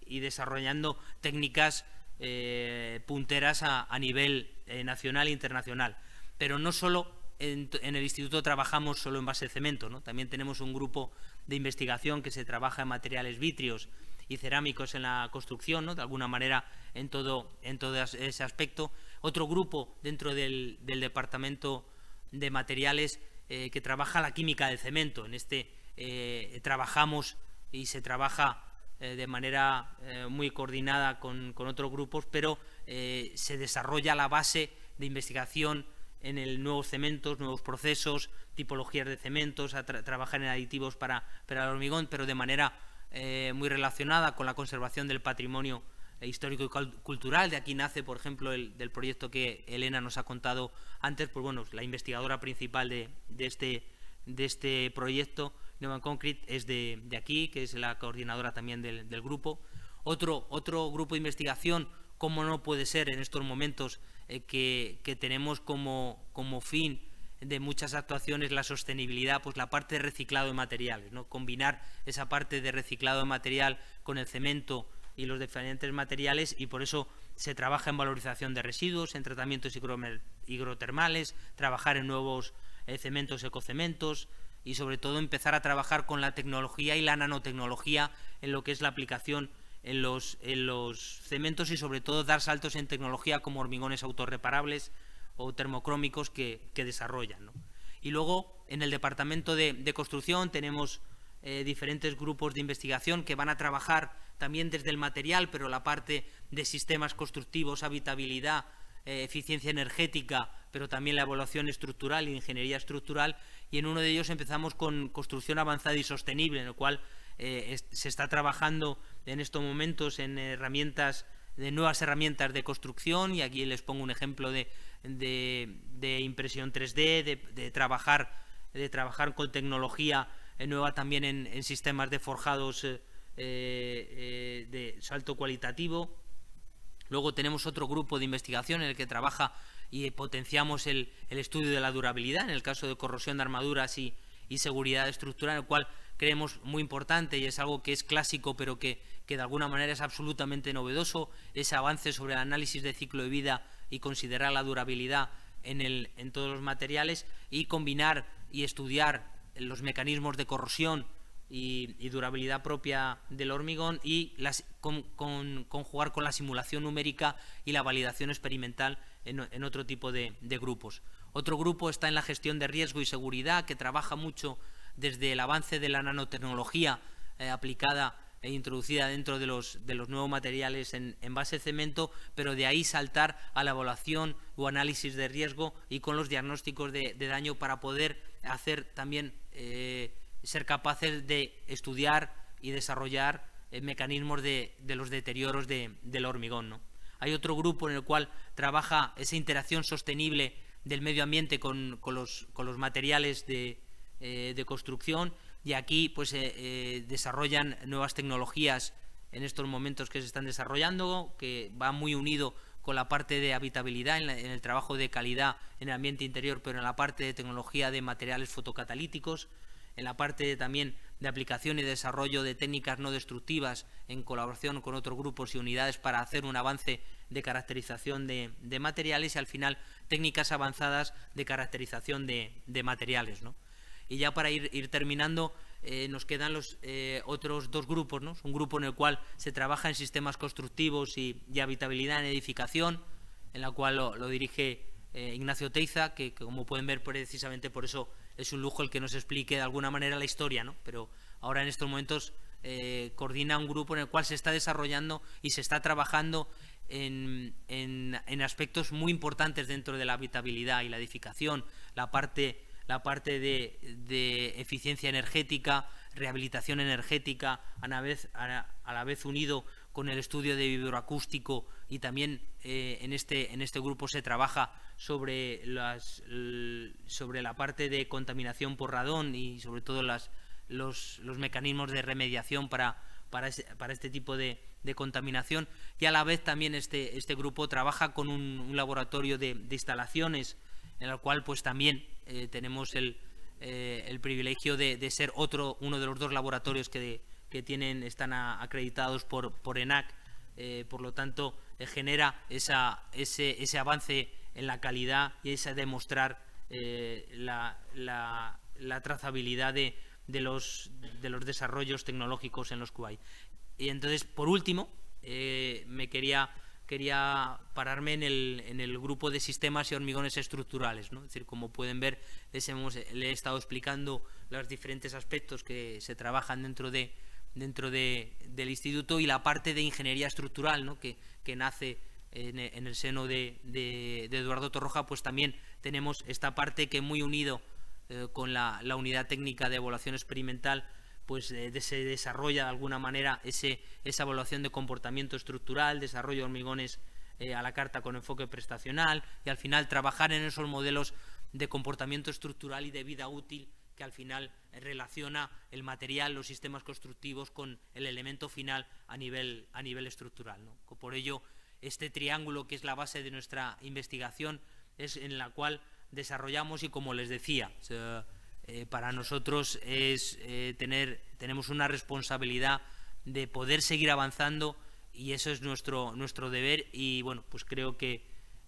desarrollando técnicas eh, punteras a, nivel nacional e internacional. Pero no solo en, el instituto trabajamos solo en base de cemento, ¿no? también tenemos un grupo de investigación que se trabaja en materiales vítrios cerámicos en la construcción, ¿no? de alguna manera en todo, en todo ese aspecto. Otro grupo dentro del, departamento de materiales eh, que trabaja la química del cemento. En este eh, trabajamos y se trabaja eh, de manera muy coordinada con, otros grupos, pero se desarrolla la base de investigación en el nuevos cementos, nuevos procesos, tipologías de cementos, a trabajar en aditivos para, para, el hormigón, pero de manera eh, muy relacionada con la conservación del patrimonio eh, histórico y cultural. De aquí nace, por ejemplo, el del proyecto que Elena nos ha contado antes, pues bueno, la investigadora principal de, este, de este proyecto, Neumann Concrete, es de, aquí, que es la coordinadora también del, grupo. Otro, otro grupo de investigación, como no puede ser en estos momentos eh, que, tenemos como, como fin de muchas actuaciones la sostenibilidad, pues la parte de reciclado de materiales, ¿no? combinar esa parte de reciclado de material con el cemento y los diferentes materiales y por eso se trabaja en valorización de residuos, en tratamientos higrotermales, trabajar en nuevos eh, cementos, ecocementos y sobre todo empezar a trabajar con la tecnología y la nanotecnología en lo que es la aplicación en los, en los cementos y sobre todo dar saltos en tecnología como hormigones autorreparables o termocrómicos que, desarrollan. Y luego en el departamento de, construcción tenemos eh, diferentes grupos de investigación que van a trabajar también desde el material, pero la parte de sistemas constructivos, habitabilidad, eh, eficiencia energética, pero también la evaluación estructural ingeniería estructural. Y en uno de ellos empezamos con construcción avanzada y sostenible, en el cual eh, se está trabajando en estos momentos en herramientas de nuevas herramientas de construcción y aquí les pongo un ejemplo de, impresión 3D, de, trabajar, de trabajar con tecnología nueva también en, sistemas de forjados eh, eh, de salto cualitativo. Luego tenemos otro grupo de investigación en el que trabaja y potenciamos el, estudio de la durabilidad en el caso de corrosión de armaduras y, seguridad estructural, el cual creemos muy importante y es algo que es clásico pero que, de alguna manera es absolutamente novedoso, ese avance sobre el análisis de ciclo de vida y considerar la durabilidad en, el, en todos los materiales y combinar y estudiar los mecanismos de corrosión y, durabilidad propia del hormigón y las, con, conjugar con la simulación numérica y la validación experimental en, otro tipo de, grupos. Otro grupo está en la gestión de riesgo y seguridad, que trabaja mucho desde el avance de la nanotecnología eh, aplicada introducida dentro de los, de los nuevos materiales en, base de cemento, pero de ahí saltar a la evaluación o análisis de riesgo y con los diagnósticos de, daño para poder hacer también eh, ser capaces de estudiar y desarrollar eh, mecanismos de, los deterioros del hormigón. Hay otro grupo en el cual trabaja esa interacción sostenible del medio ambiente con, los, con los materiales de, eh, de construcción y aquí pues eh, eh, desarrollan nuevas tecnologías en estos momentos que se están desarrollando, que va muy unido con la parte de habitabilidad en, el trabajo de calidad en el ambiente interior, pero en la parte de tecnología de materiales fotocatalíticos, en la parte también de aplicación y desarrollo de técnicas no destructivas en colaboración con otros grupos y unidades para hacer un avance de caracterización de, materiales y al final técnicas avanzadas de caracterización de, de materiales. ¿no? Y ya para ir, terminando, eh, nos quedan los eh, otros dos grupos, ¿no? Un grupo en el cual se trabaja en sistemas constructivos y, habitabilidad en edificación, en la cual lo, dirige eh, Ignacio Teiza, que, como pueden ver precisamente por eso es un lujo el que nos explique de alguna manera la historia, ¿no? Pero ahora en estos momentos coordina un grupo en el cual se está desarrollando y se está trabajando en, en, aspectos muy importantes dentro de la habitabilidad y la edificación, la parte la parte de, eficiencia energética, rehabilitación energética, a la, vez, unido con el estudio de vibroacústico y también eh, en, este, en este grupo se trabaja sobre, sobre la parte de contaminación por radón y sobre todo las, los, los mecanismos de remediación para, para, este tipo de, de, contaminación. Y a la vez también este, este grupo trabaja con un, laboratorio de, instalaciones en el cual pues también eh, tenemos el, eh, el privilegio de, de, ser otro uno de los dos laboratorios que que tienen, están acreditados por, por ENAC, eh, por lo tanto genera esa, ese, ese, avance en la calidad y ese demostrar eh, la, la, trazabilidad de, de, los, de los desarrollos tecnológicos en los QI. Y entonces, por último, me quería quería pararme en el, en el, grupo de sistemas y hormigones estructurales. ¿no? Es decir, como pueden ver, les hemos, le he estado explicando los diferentes aspectos que se trabajan dentro de, dentro de, del instituto y la parte de ingeniería estructural ¿no? que, que, nace en, en el seno de, de, Eduardo Torroja, pues también tenemos esta parte que muy unido eh, con la, la, unidad técnica de evaluación experimental, pues eh, se desarrolla de alguna manera ese, esa evaluación de comportamiento estructural, desarrollo de hormigones eh, a la carta con enfoque prestacional y al final trabajar en esos modelos de comportamiento estructural y de vida útil que al final relaciona el material, los sistemas constructivos con el elemento final a nivel, a nivel estructural. Por ello, este triángulo que es la base de nuestra investigación es en la cual desarrollamos y como les decía, eh, para nosotros es eh, tener, tenemos una responsabilidad de poder seguir avanzando y eso es nuestro, nuestro deber y bueno, pues creo que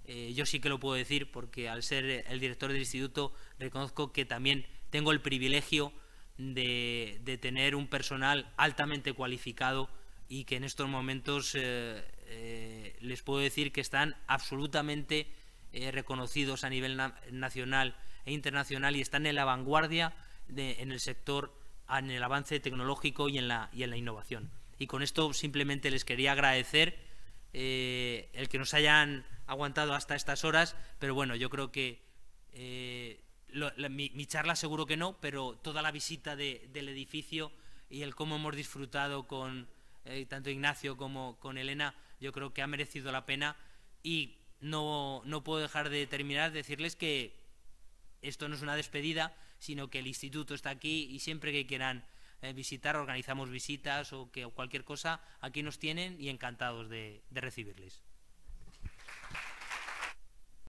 eh, yo sí que lo puedo decir porque al ser el director del instituto reconozco que también tengo el privilegio de, tener un personal altamente cualificado y que en estos momentos les puedo decir que están absolutamente reconocidos a nivel nacional e internacional y están en la vanguardia en el sector, en el avance tecnológico y en la, y en la innovación. Y con esto simplemente les quería agradecer el que nos hayan aguantado hasta estas horas, pero bueno, yo creo que mi, charla seguro que no, pero toda la visita del edificio y el cómo hemos disfrutado con eh, tanto Ignacio como con Elena, yo creo que ha merecido la pena y no, no puedo dejar de terminar decirles que esto no es una despedida, sino que el instituto está aquí y siempre que quieran eh, visitar organizamos visitas o cualquier cosa aquí nos tienen y encantados de recibirles.